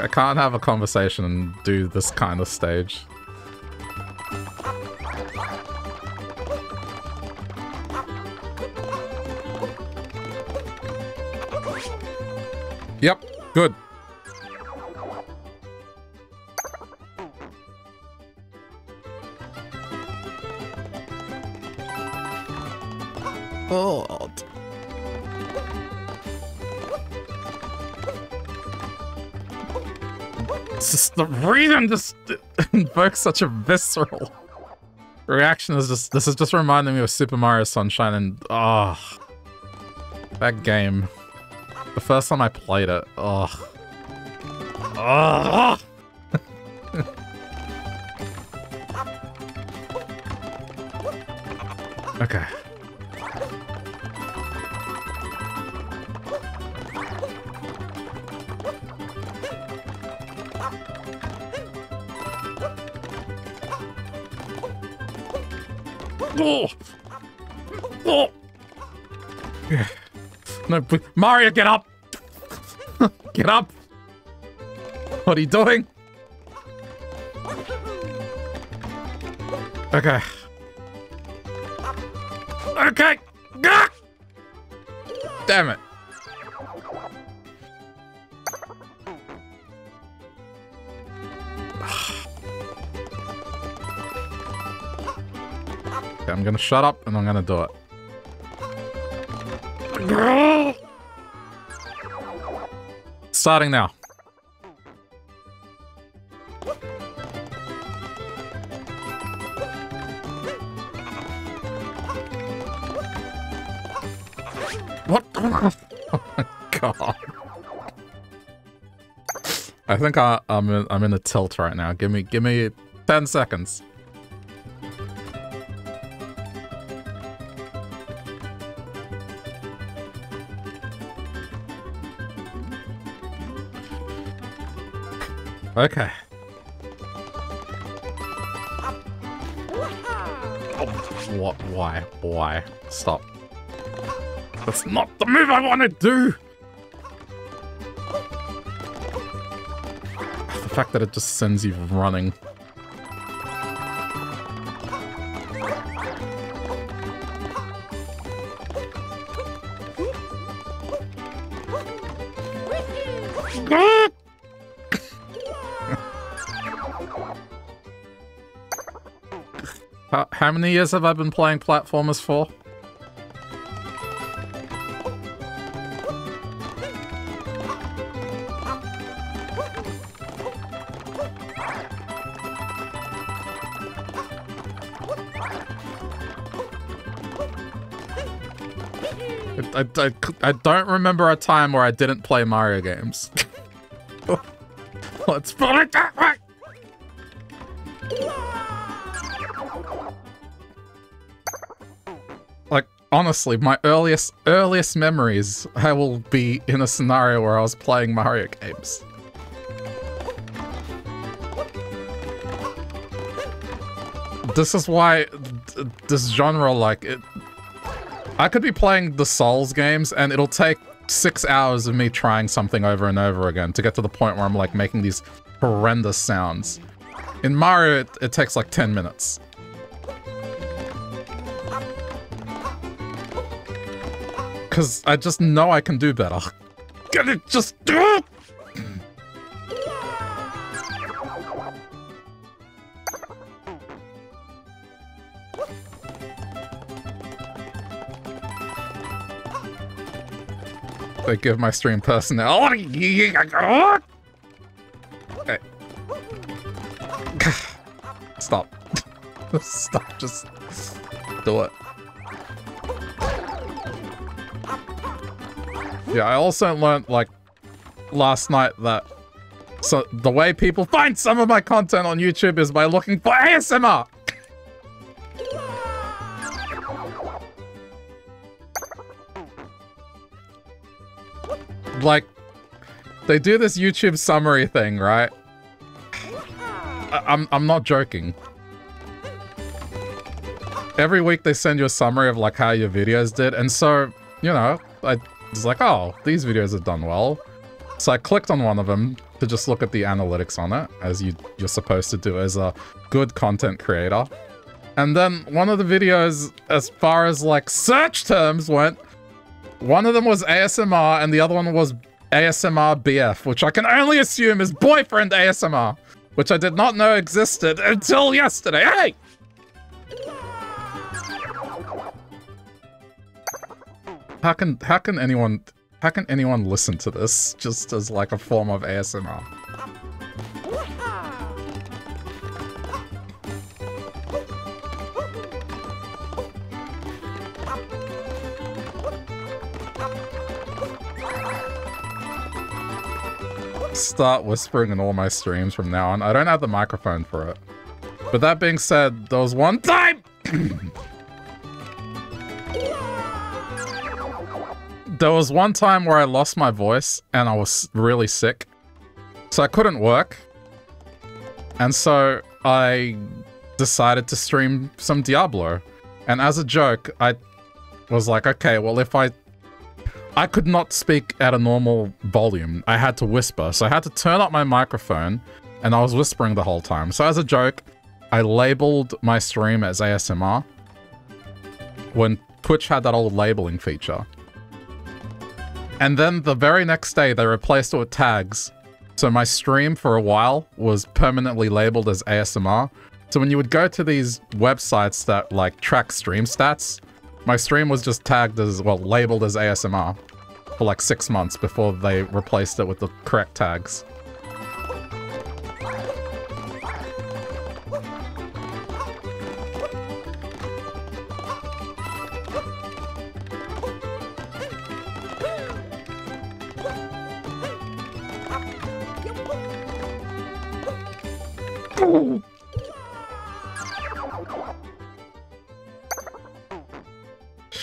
I can't have a conversation and do this kind of stage. Yep, good. God. It's just the reason just invokes such a visceral reaction is just this is just reminding me of Super Mario Sunshine and ah oh, that game. The first time I played it, ugh. Oh. okay. Mario, get up! *laughs* get up! What are you doing? Okay. Okay! Gah! Damn it. *sighs* Okay, I'm gonna shut up and I'm gonna do it. Starting now. What? *laughs* oh my god. I think I, am in, I'm in a tilt right now. Give me, give me 10 seconds. Okay. what? Why? Why? Stop. That's not the move I want to do! The fact that it just sends you running. Many years have I been playing platformers for? I, I, I don't remember a time where I didn't play Mario games. *laughs* Let's put it that honestly, my earliest earliest memories, I will be in a scenario where I was playing Mario games. This is why this genre, like, it, I could be playing the Souls games and it'll take six hours of me trying something over and over again to get to the point where I'm like making these horrendous sounds. In Mario, it, it takes like 10 minutes. Because I just know I can do better. Can it just do it? They give my stream personality. *laughs* Stop. *laughs* Stop. Just do it. Yeah, I also learned, like, last night that so the way people find some of my content on YouTube is by looking for ASMR. like, they do this YouTube summary thing, right? I I'm, I'm not joking. Every week they send you a summary of like how your videos did, and so, you know, I was like, oh, these videos have done well. So I clicked on one of them to just look at the analytics on it, as you, you're supposed to do as a good content creator. And then one of the videos, as far as like search terms went, one of them was ASMR and the other one was ASMR BF, which I can only assume is boyfriend ASMR, which I did not know existed until yesterday. Hey! How can how can anyone how can anyone listen to this just as like a form of ASMR? start whispering in all my streams from now on. I don't have the microphone for it. But that being said, there was one time... *clears throat* there was one time where I lost my voice and I was really sick. So I couldn't work. And so I decided to stream some Diablo. And as a joke, I was like, okay, well, if I I could not speak at a normal volume. I had to whisper. So I had to turn up my microphone and I was whispering the whole time. So as a joke, I labeled my stream as ASMR when Twitch had that old labeling feature. And then the very next day, they replaced it with tags. So my stream for a while was permanently labeled as ASMR. So when you would go to these websites that like track stream stats, my stream was just tagged as, well, labeled as ASMR for like six months before they replaced it with the correct tags.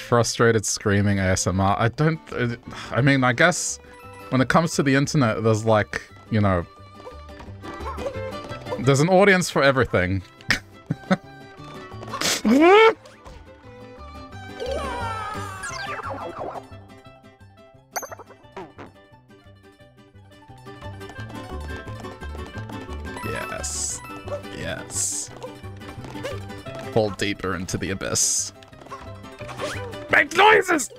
Frustrated screaming ASMR. I don't... I mean, I guess when it comes to the internet, there's like, you know... There's an audience for everything. *laughs* *laughs* Yes. Fall deeper into the abyss. Make noises!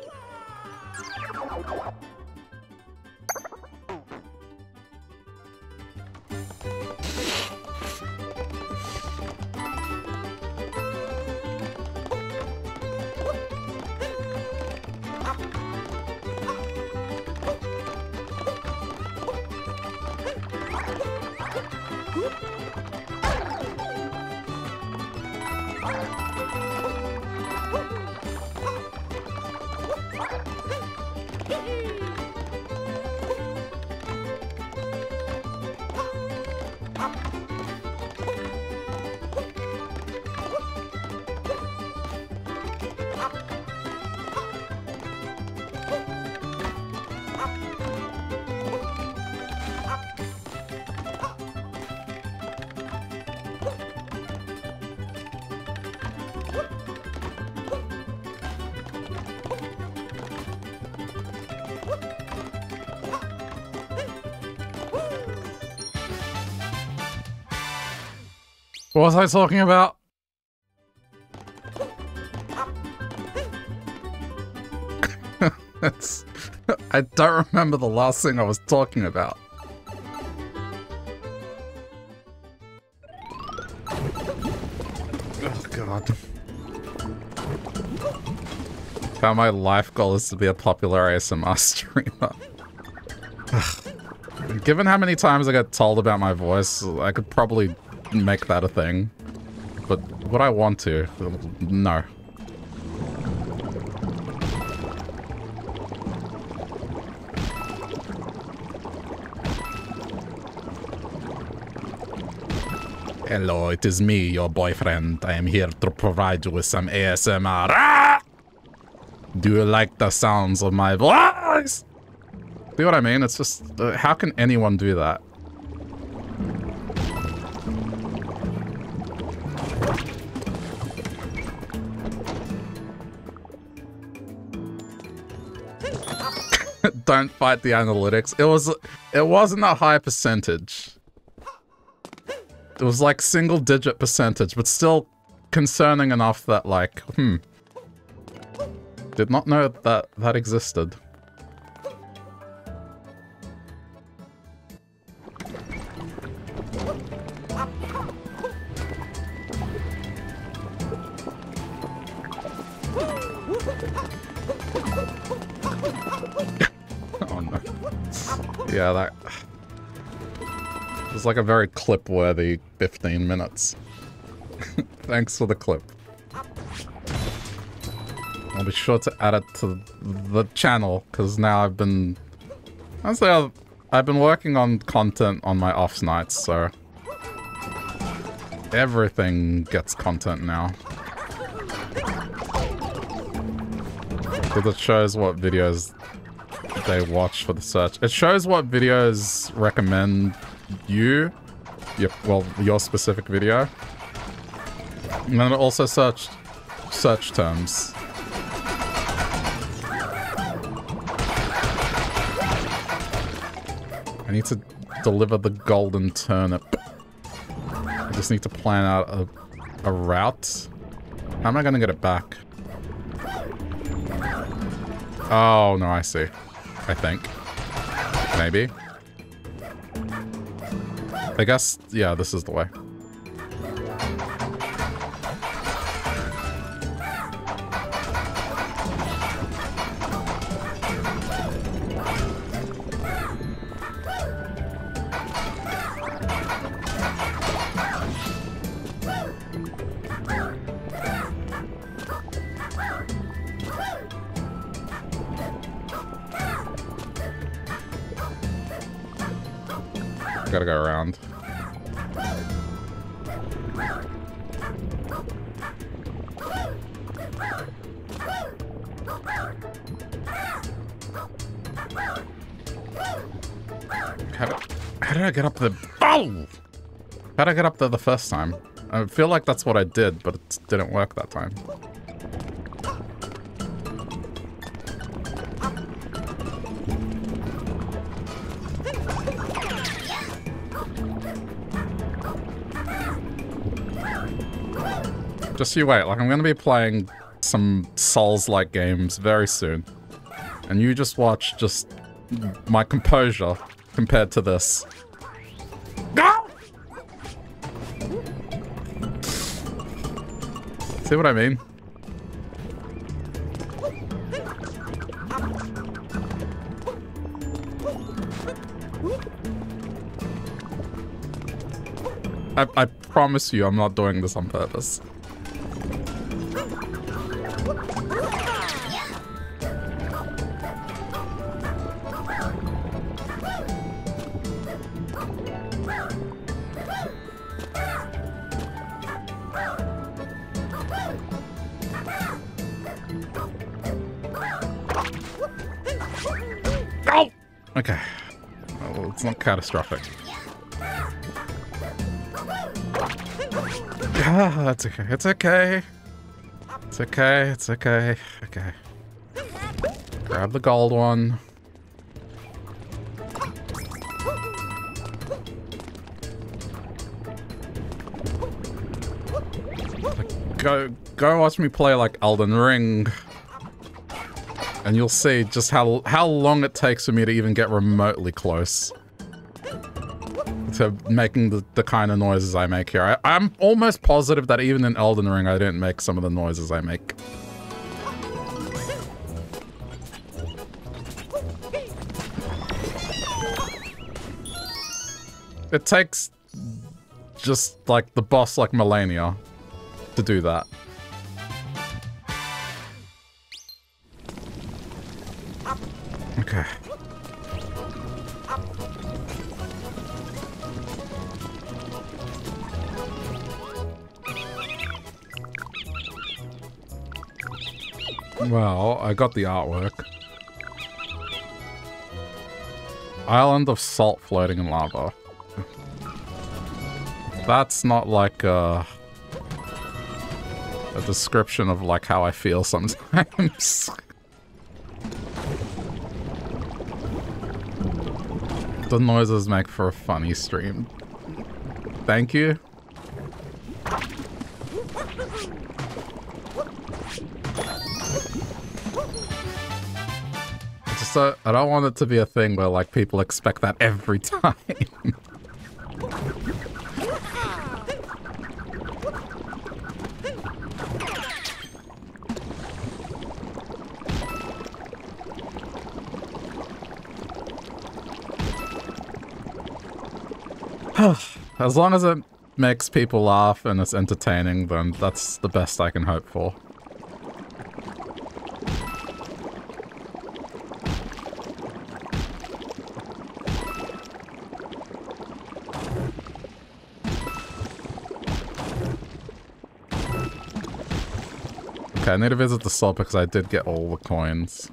What was I talking about? *laughs* That's, I don't remember the last thing I was talking about. Oh god. How my life goal is to be a popular ASMR *laughs* streamer. *sighs* Given how many times I get told about my voice, I could probably make that a thing. But would I want to? No. Hello, it is me, your boyfriend. I am here to provide you with some ASMR. Ah! Do you like the sounds of my voice? See what I mean? It's just, uh, how can anyone do that? Don't fight the analytics. It was, it wasn't a high percentage. It was like single digit percentage, but still concerning enough that like, hmm. Did not know that that existed. Yeah, that was like a very clip-worthy 15 minutes. *laughs* Thanks for the clip. I'll be sure to add it to the channel, because now I've been... Honestly, I've, I've been working on content on my off nights, so... Everything gets content now. Because it shows what videos they watch for the search. It shows what videos recommend you, your, well, your specific video. And then it also searched search terms. I need to deliver the golden turnip. I just need to plan out a, a route. How am I going to get it back? Oh, no, I see. I think. Maybe. I guess, yeah, this is the way. I get up there? Oh! How did I get up there the first time? I feel like that's what I did, but it didn't work that time. Just you wait, like I'm gonna be playing some Souls-like games very soon. And you just watch just my composure compared to this. See what I mean? I, I promise you I'm not doing this on purpose. Catastrophic. Ah, it's okay. It's okay. It's okay. It's okay. Okay. Grab the gold one. go go watch me play like Elden Ring. And you'll see just how how long it takes for me to even get remotely close to making the, the kind of noises I make here. I, I'm almost positive that even in Elden Ring I didn't make some of the noises I make. It takes just like the boss like Malenia to do that. Well, I got the artwork. Island of salt floating in lava. That's not like a, a description of like how I feel sometimes. *laughs* the noises make for a funny stream. Thank you. Uh, I don't want it to be a thing where like people expect that every time. *laughs* *sighs* as long as it makes people laugh and it's entertaining, then that's the best I can hope for. Okay, I need to visit the salt because I did get all the coins.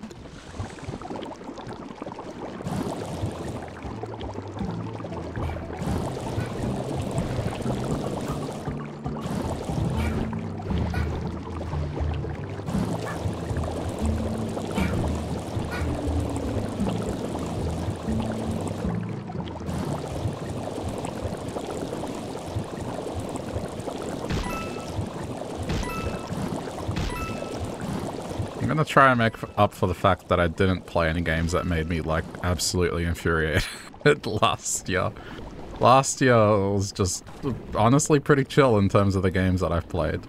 Try and make up for the fact that I didn't play any games that made me, like, absolutely infuriated *laughs* last year. Last year was just honestly pretty chill in terms of the games that I've played.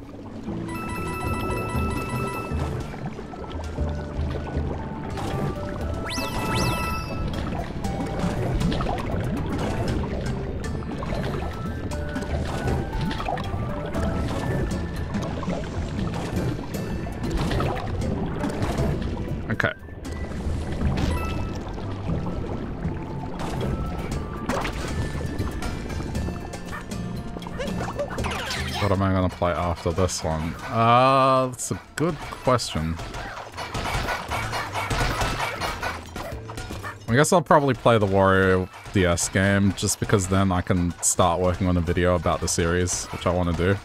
After this one? Uh, that's a good question. I guess I'll probably play the Wario DS game, just because then I can start working on a video about the series, which I want to do.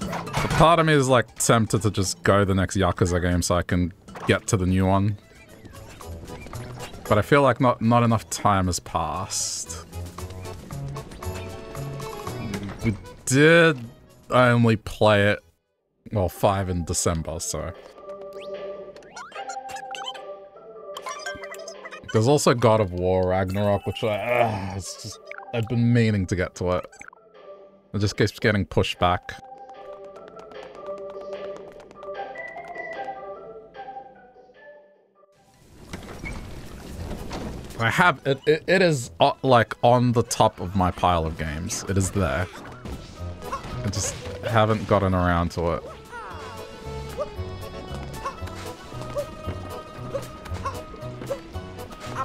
But part of me is like tempted to just go the next Yakuza game so I can get to the new one. But I feel like not, not enough time has passed. Did I only play it, well, 5 in December, so... There's also God of War Ragnarok, which I, it's just, I've been meaning to get to it. It just keeps getting pushed back. I have, it, it, it is uh, like on the top of my pile of games. It is there. I just haven't gotten around to it.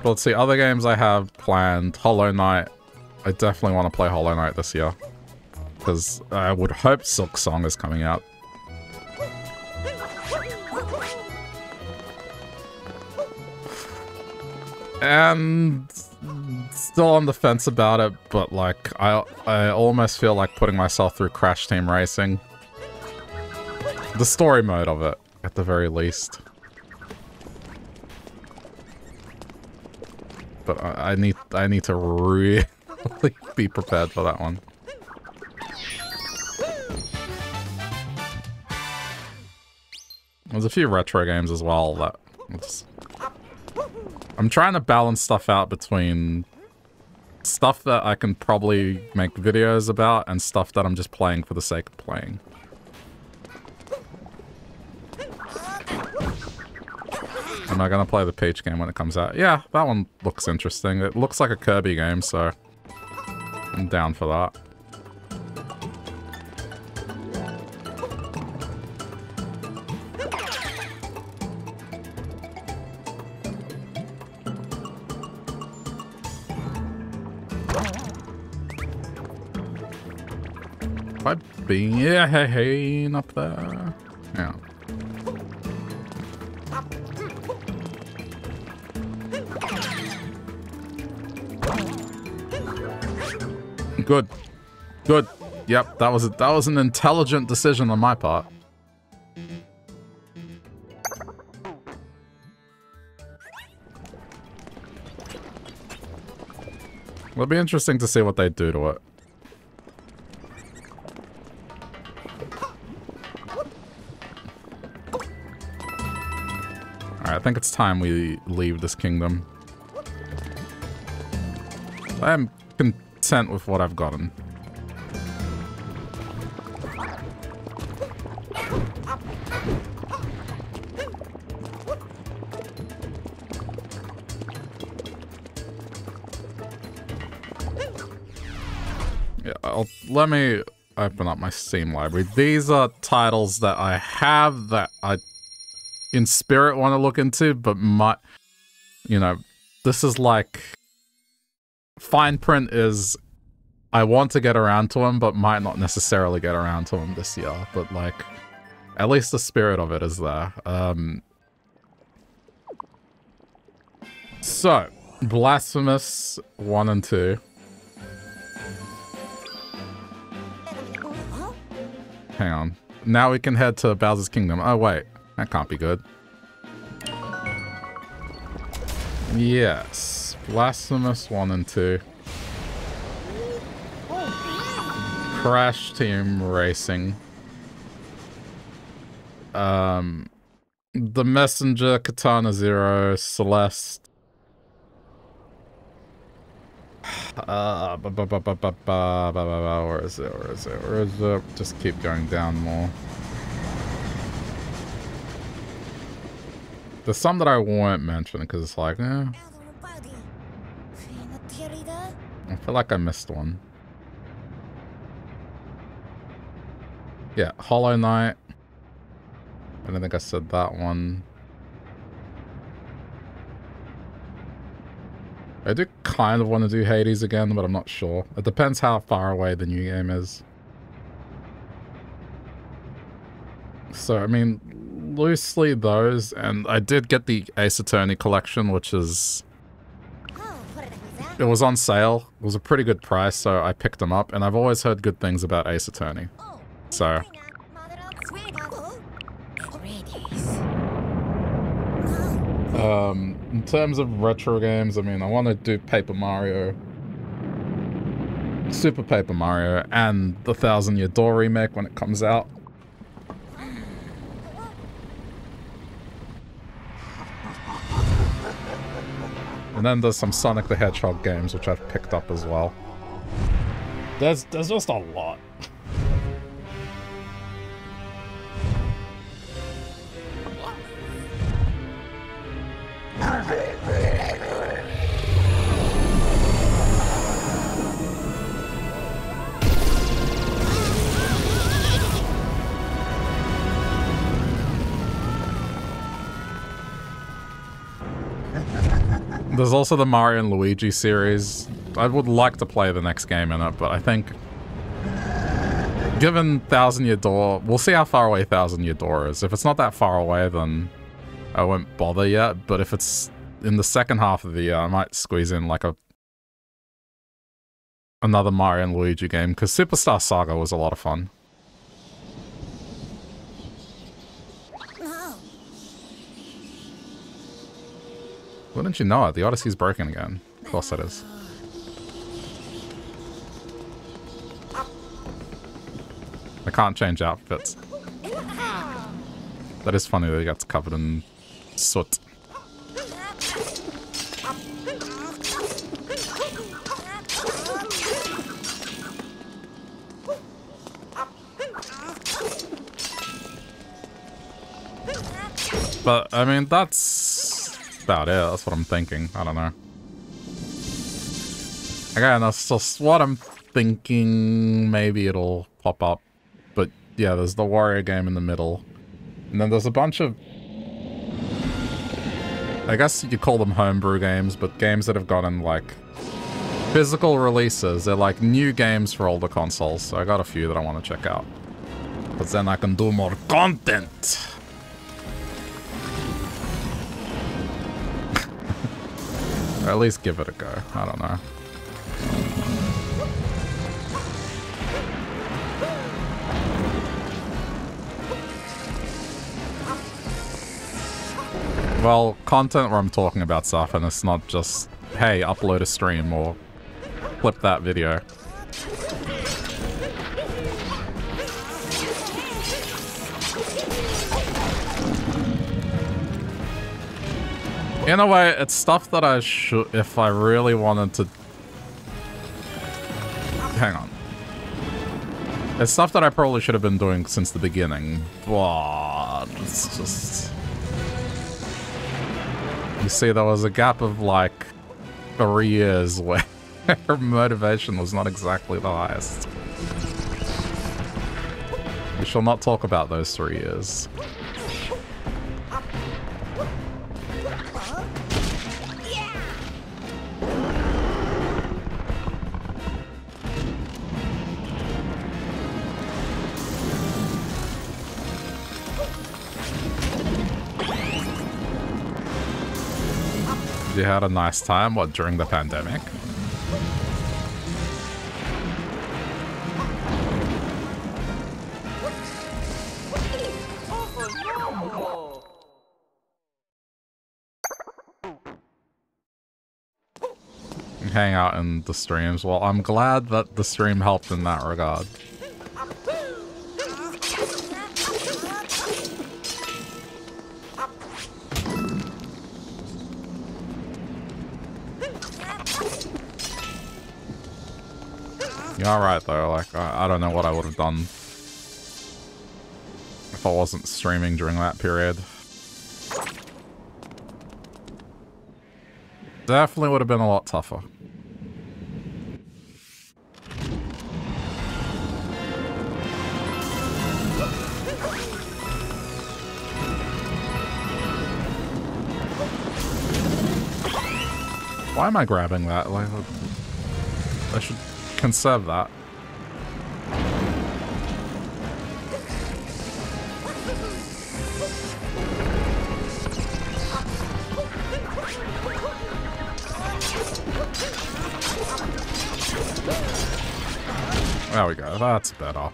But let's see, other games I have planned. Hollow Knight. I definitely want to play Hollow Knight this year. Because I would hope Silksong is coming out. And still on the fence about it, but like I I almost feel like putting myself through Crash Team Racing. The story mode of it, at the very least. But I, I need I need to really *laughs* be prepared for that one. There's a few retro games as well that I'm trying to balance stuff out between stuff that I can probably make videos about and stuff that I'm just playing for the sake of playing. Am I gonna play the Peach game when it comes out? Yeah, that one looks interesting. It looks like a Kirby game, so I'm down for that. Being up there. Yeah. Good. Good. Yep, that was a, that was an intelligent decision on my part. It'll be interesting to see what they do to it. Think it's time we leave this kingdom. I am content with what I've gotten. Yeah, I'll, let me open up my Steam library. These are titles that I have that I, in spirit, want to look into, but my, you know, this is like fine print is I want to get around to him, but might not necessarily get around to him this year. But like, at least the spirit of it is there. Um, so, Blasphemous 1 and 2. Hang on. Now we can head to Bowser's Kingdom. Oh, wait. That can't be good. Yes. Blasphemous 1 and 2. Crash Team Racing. Um, The Messenger, Katana Zero, Celeste. Uh, ba -ba -ba where is it? Where is it? Where is it? Just keep going down more. There's some that I won't mention because it's like, eh. I feel like I missed one. Yeah, Hollow Knight. I don't think I said that one. I do kind of want to do Hades again, but I'm not sure. It depends how far away the new game is. So, I mean, loosely those, and I did get the Ace Attorney collection, which is it was on sale. It was a pretty good price, so I picked them up, and I've always heard good things about Ace Attorney. So... Um, in terms of retro games, I mean, I want to do Paper Mario, Super Paper Mario, and the Thousand Year Door remake when it comes out. And then there's some Sonic the Hedgehog games, which I've picked up as well. There's, there's just a lot. There's also the Mario and Luigi series. I would like to play the next game in it, but I think... Given Thousand Year Door... We'll see how far away Thousand Year Door is. If it's not that far away, then I won't bother yet. But if it's in the second half of the year, I might squeeze in like a... Another Mario and Luigi game, because Superstar Saga was a lot of fun. Wouldn't you know it? The Odyssey's broken again. Of course it is. I can't change outfits. That is funny that he gets covered in soot. But, I mean, that's about it. That's what I'm thinking. I don't know. Again, that's just what I'm thinking. Maybe it'll pop up. But, yeah, there's the Wario game in the middle. And then there's a bunch of... I guess you could call them homebrew games, but games that have gotten, like, physical releases. They're, like, new games for older consoles. So I got a few that I want to check out. But then I can do more content. Or at least give it a go. I don't know. Well, content where I'm talking about stuff and it's not just, hey, upload a stream or clip that video. In a way, it's stuff that I should, if I really wanted to... Hang on. It's stuff that I probably should have been doing since the beginning, but it's just... You see, there was a gap of like three years where *laughs* motivation was not exactly the highest. We shall not talk about those three years. You had a nice time, what, during the pandemic? Hang out in the streams. Well, I'm glad that the stream helped in that regard. You're alright though, like, I, I don't know what I would have done if I wasn't streaming during that period. Definitely would have been a lot tougher. Why am I grabbing that? Like, I should conserve that. There we go, that's better.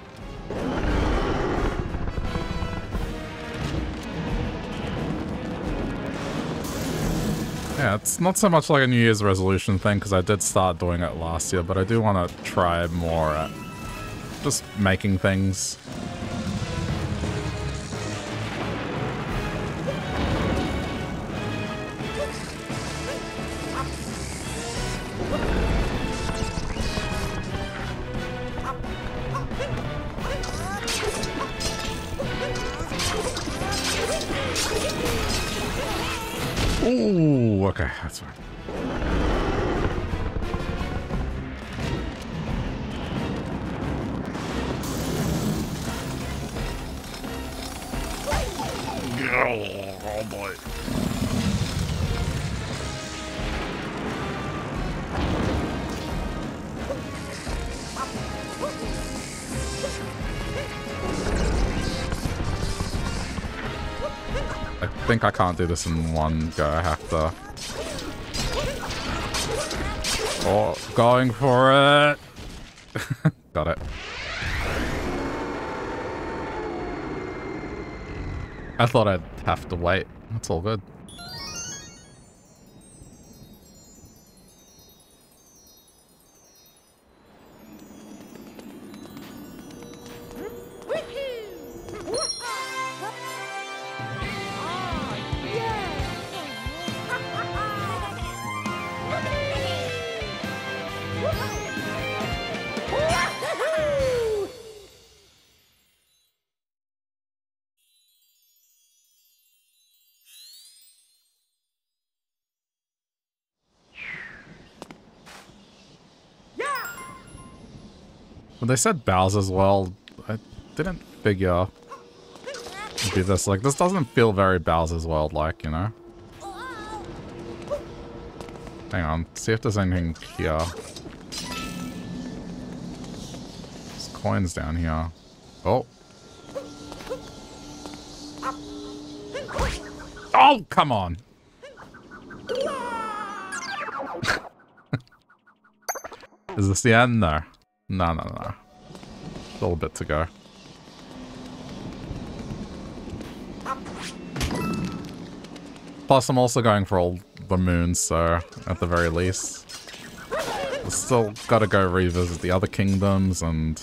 Yeah, it's not so much like a New Year's resolution thing, because I did start doing it last year, but I do want to try more at just making things. That's fine. Oh boy. I think I can't do this in one go. I have to... Oh, going for it. *laughs* Got it. I thought I'd have to wait. That's all good. When they said Bowser's World, I didn't figure it'd be this. Like, this doesn't feel very Bowser's World like, you know? Hang on, see if there's anything here. There's coins down here. Oh. Oh, come on. *laughs* Is this the end there? No, no, no. A little bit to go. Plus, I'm also going for all the moons, so at the very least. Still gotta go revisit the other kingdoms and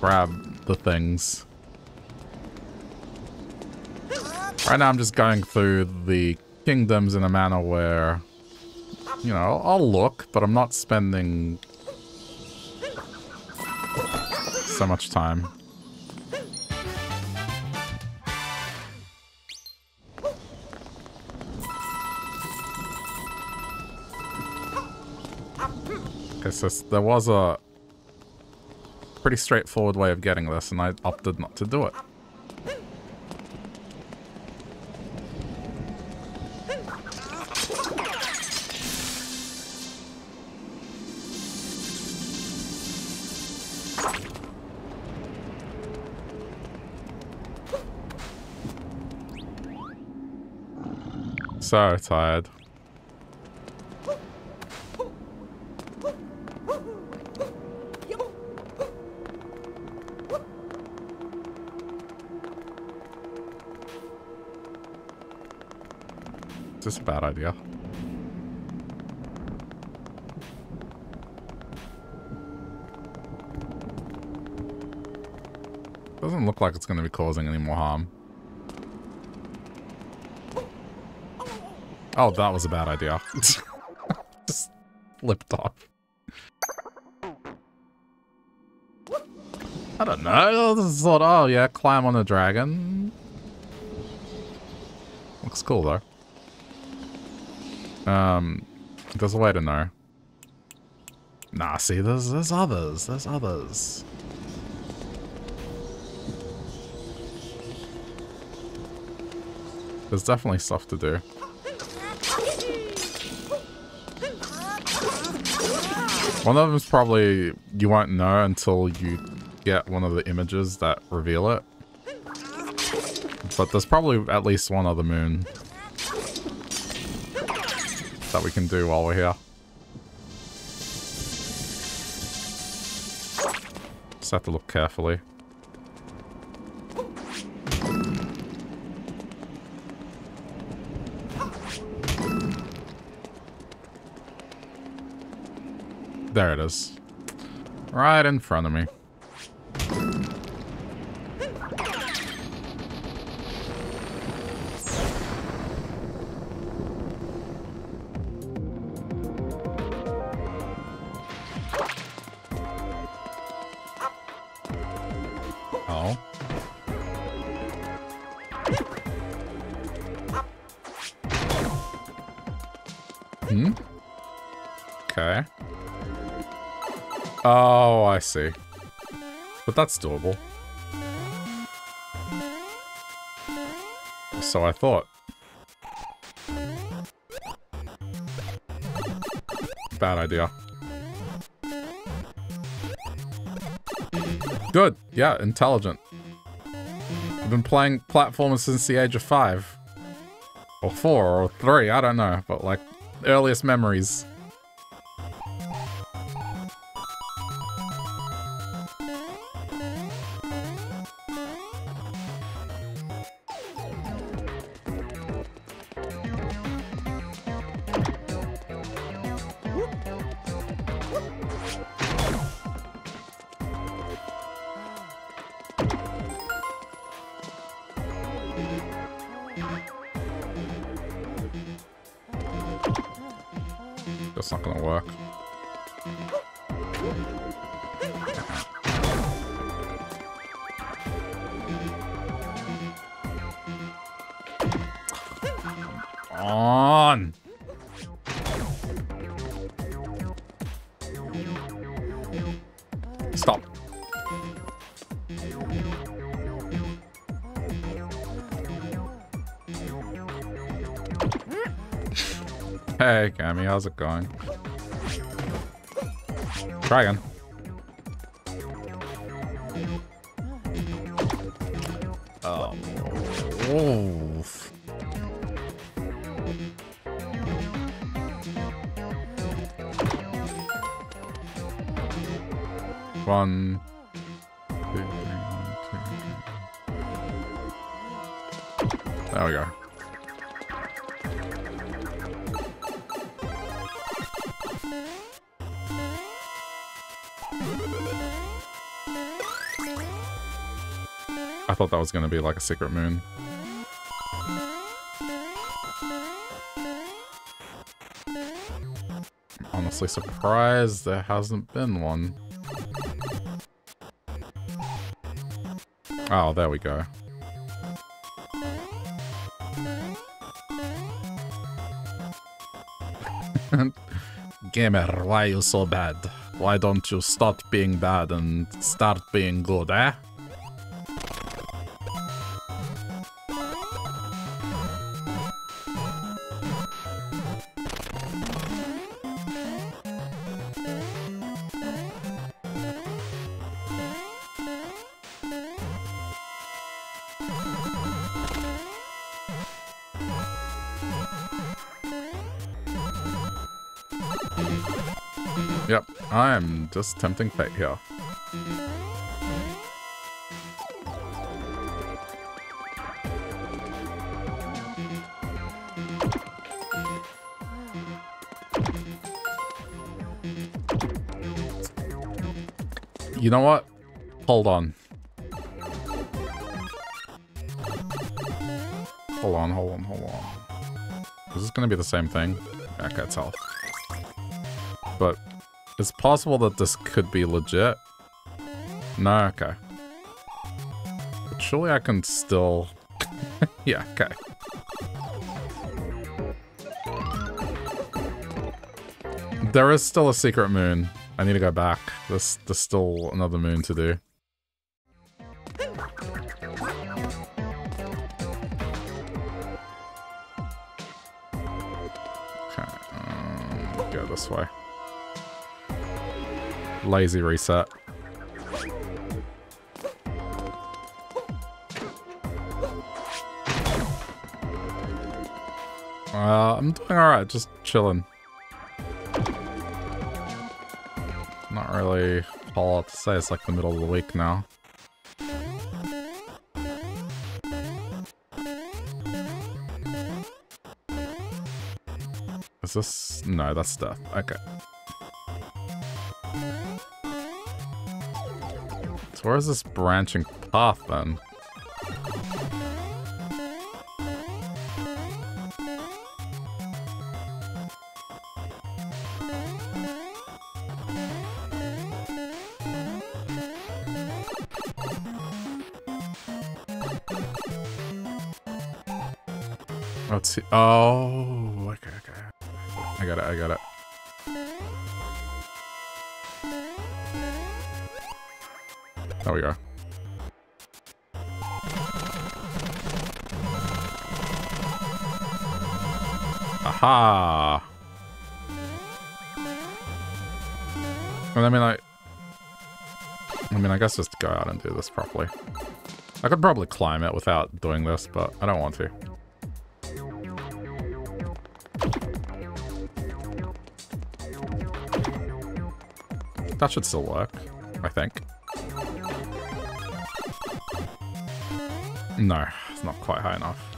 grab the things. Right now I'm just going through the kingdoms in a manner where, you know, I'll look, but I'm not spending so much time. There was a pretty straightforward way of getting this, and I opted not to do it. So tired. Is this a bad idea? Doesn't look like it's going to be causing any more harm. Oh, that was a bad idea. *laughs* Just flipped off. I don't know. I just thought, oh yeah, climb on a dragon. Looks cool though. Um, there's a way to know. Nah, see, there's there's others. There's others. There's definitely stuff to do. One of them is probably you won't know until you get one of the images that reveal it. But there's probably at least one other moon that we can do while we're here. Just have to look carefully. There it is. Right in front of me. See. But that's doable. So I thought. Bad idea. Good. Yeah, intelligent. I've been playing platformers since the age of five. Or four, or three, I don't know. But like, earliest memories. on. Stop. hey, Cammy, how's it going? Try again. There we go. I thought that was going to be like a secret moon. honestly surprised there hasn't been one. Oh, there we go. *laughs* Gamer, why are you so bad? Why don't you stop being bad and start being good, eh? Just tempting fate here. You know what? Hold on. Hold on, hold on, hold on. Is this gonna be the same thing? I can't tell. But it's possible that this could be legit. No, okay. But surely I can still... *laughs* yeah, okay. There is still a secret moon. I need to go back. There's, there's still another moon to do. Lazy reset. Uh, I'm doing alright, just chilling. Not really a lot to say, it's like the middle of the week now. Is this... No, that's stuff. Okay. So where's this branching path then? Let's see. Oh, guess just go out and do this properly. I could probably climb it without doing this, but I don't want to. That should still work, I think. No, it's not quite high enough.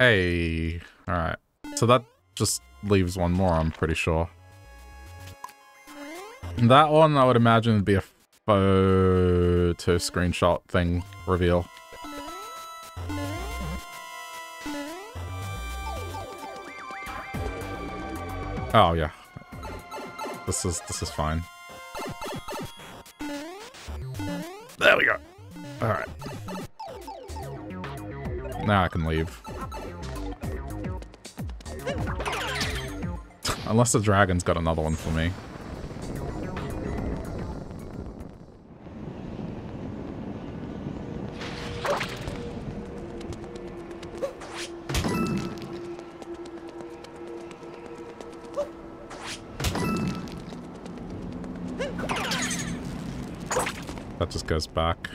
Hey, alright. So that just leaves one more, I'm pretty sure. That one, I would imagine, would be a photo screenshot thing reveal. Oh, yeah. This is, this is fine. There we go. Alright. Now I can leave. Unless the dragon's got another one for me. That just goes back.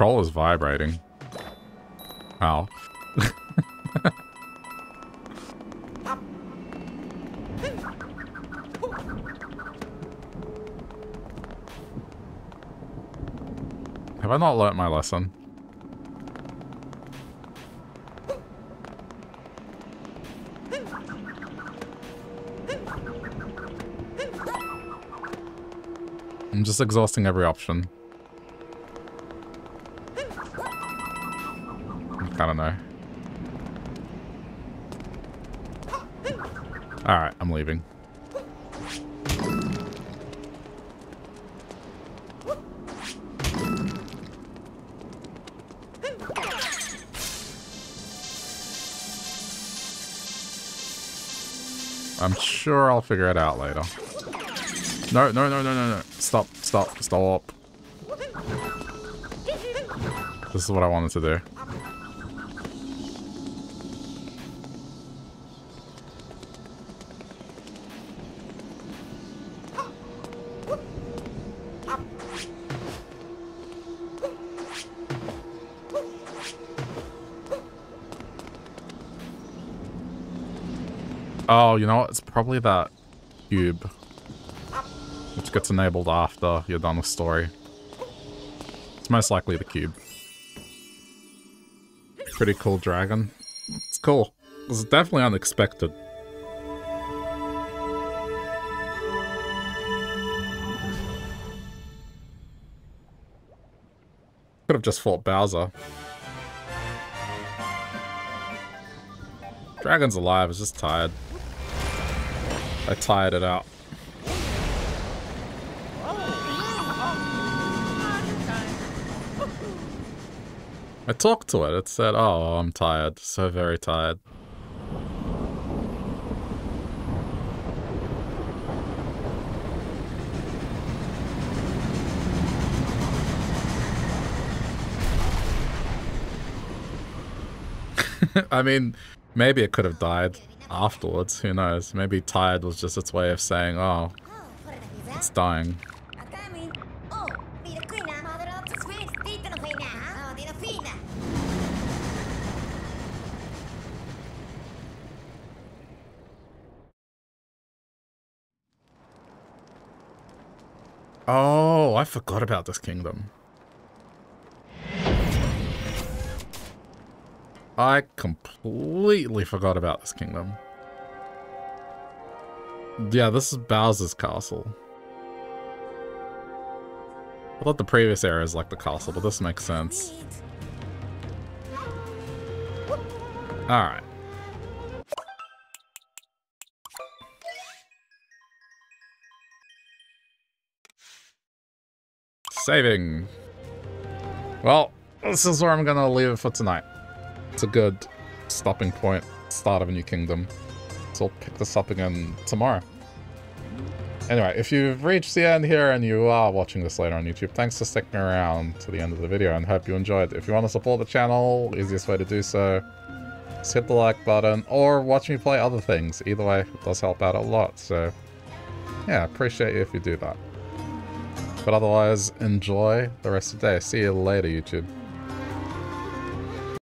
Control is vibrating. How? *laughs* Have I not learnt my lesson? I'm just exhausting every option. Don't know. Alright, I'm leaving. I'm sure I'll figure it out later. No, no, no, no, no, no. Stop, stop, stop. This is what I wanted to do. You know what? It's probably that cube. Which gets enabled after you're done with story. It's most likely the cube. Pretty cool dragon. It's cool. It's definitely unexpected. Could have just fought Bowser. Dragon's alive, it's just tired. I tired it out. I talked to it. It said, oh, I'm tired. So very tired. *laughs* I mean, maybe it could have died afterwards. Who knows? Maybe tired was just its way of saying, oh, it's dying. Oh, I forgot about this kingdom. I completely forgot about this kingdom. Yeah, this is Bowser's castle. I thought the previous area is like the castle, but this makes sense. Alright. Saving. Well, this is where I'm gonna leave it for tonight. It's a good stopping point, start of a new kingdom. So I'll pick this up again tomorrow. Anyway, if you've reached the end here and you are watching this later on YouTube, thanks for sticking around to the end of the video and hope you enjoyed. If you want to support the channel, easiest way to do so, is hit the like button or watch me play other things. Either way, it does help out a lot. So yeah, appreciate you if you do that. But otherwise, enjoy the rest of the day. See you later, YouTube.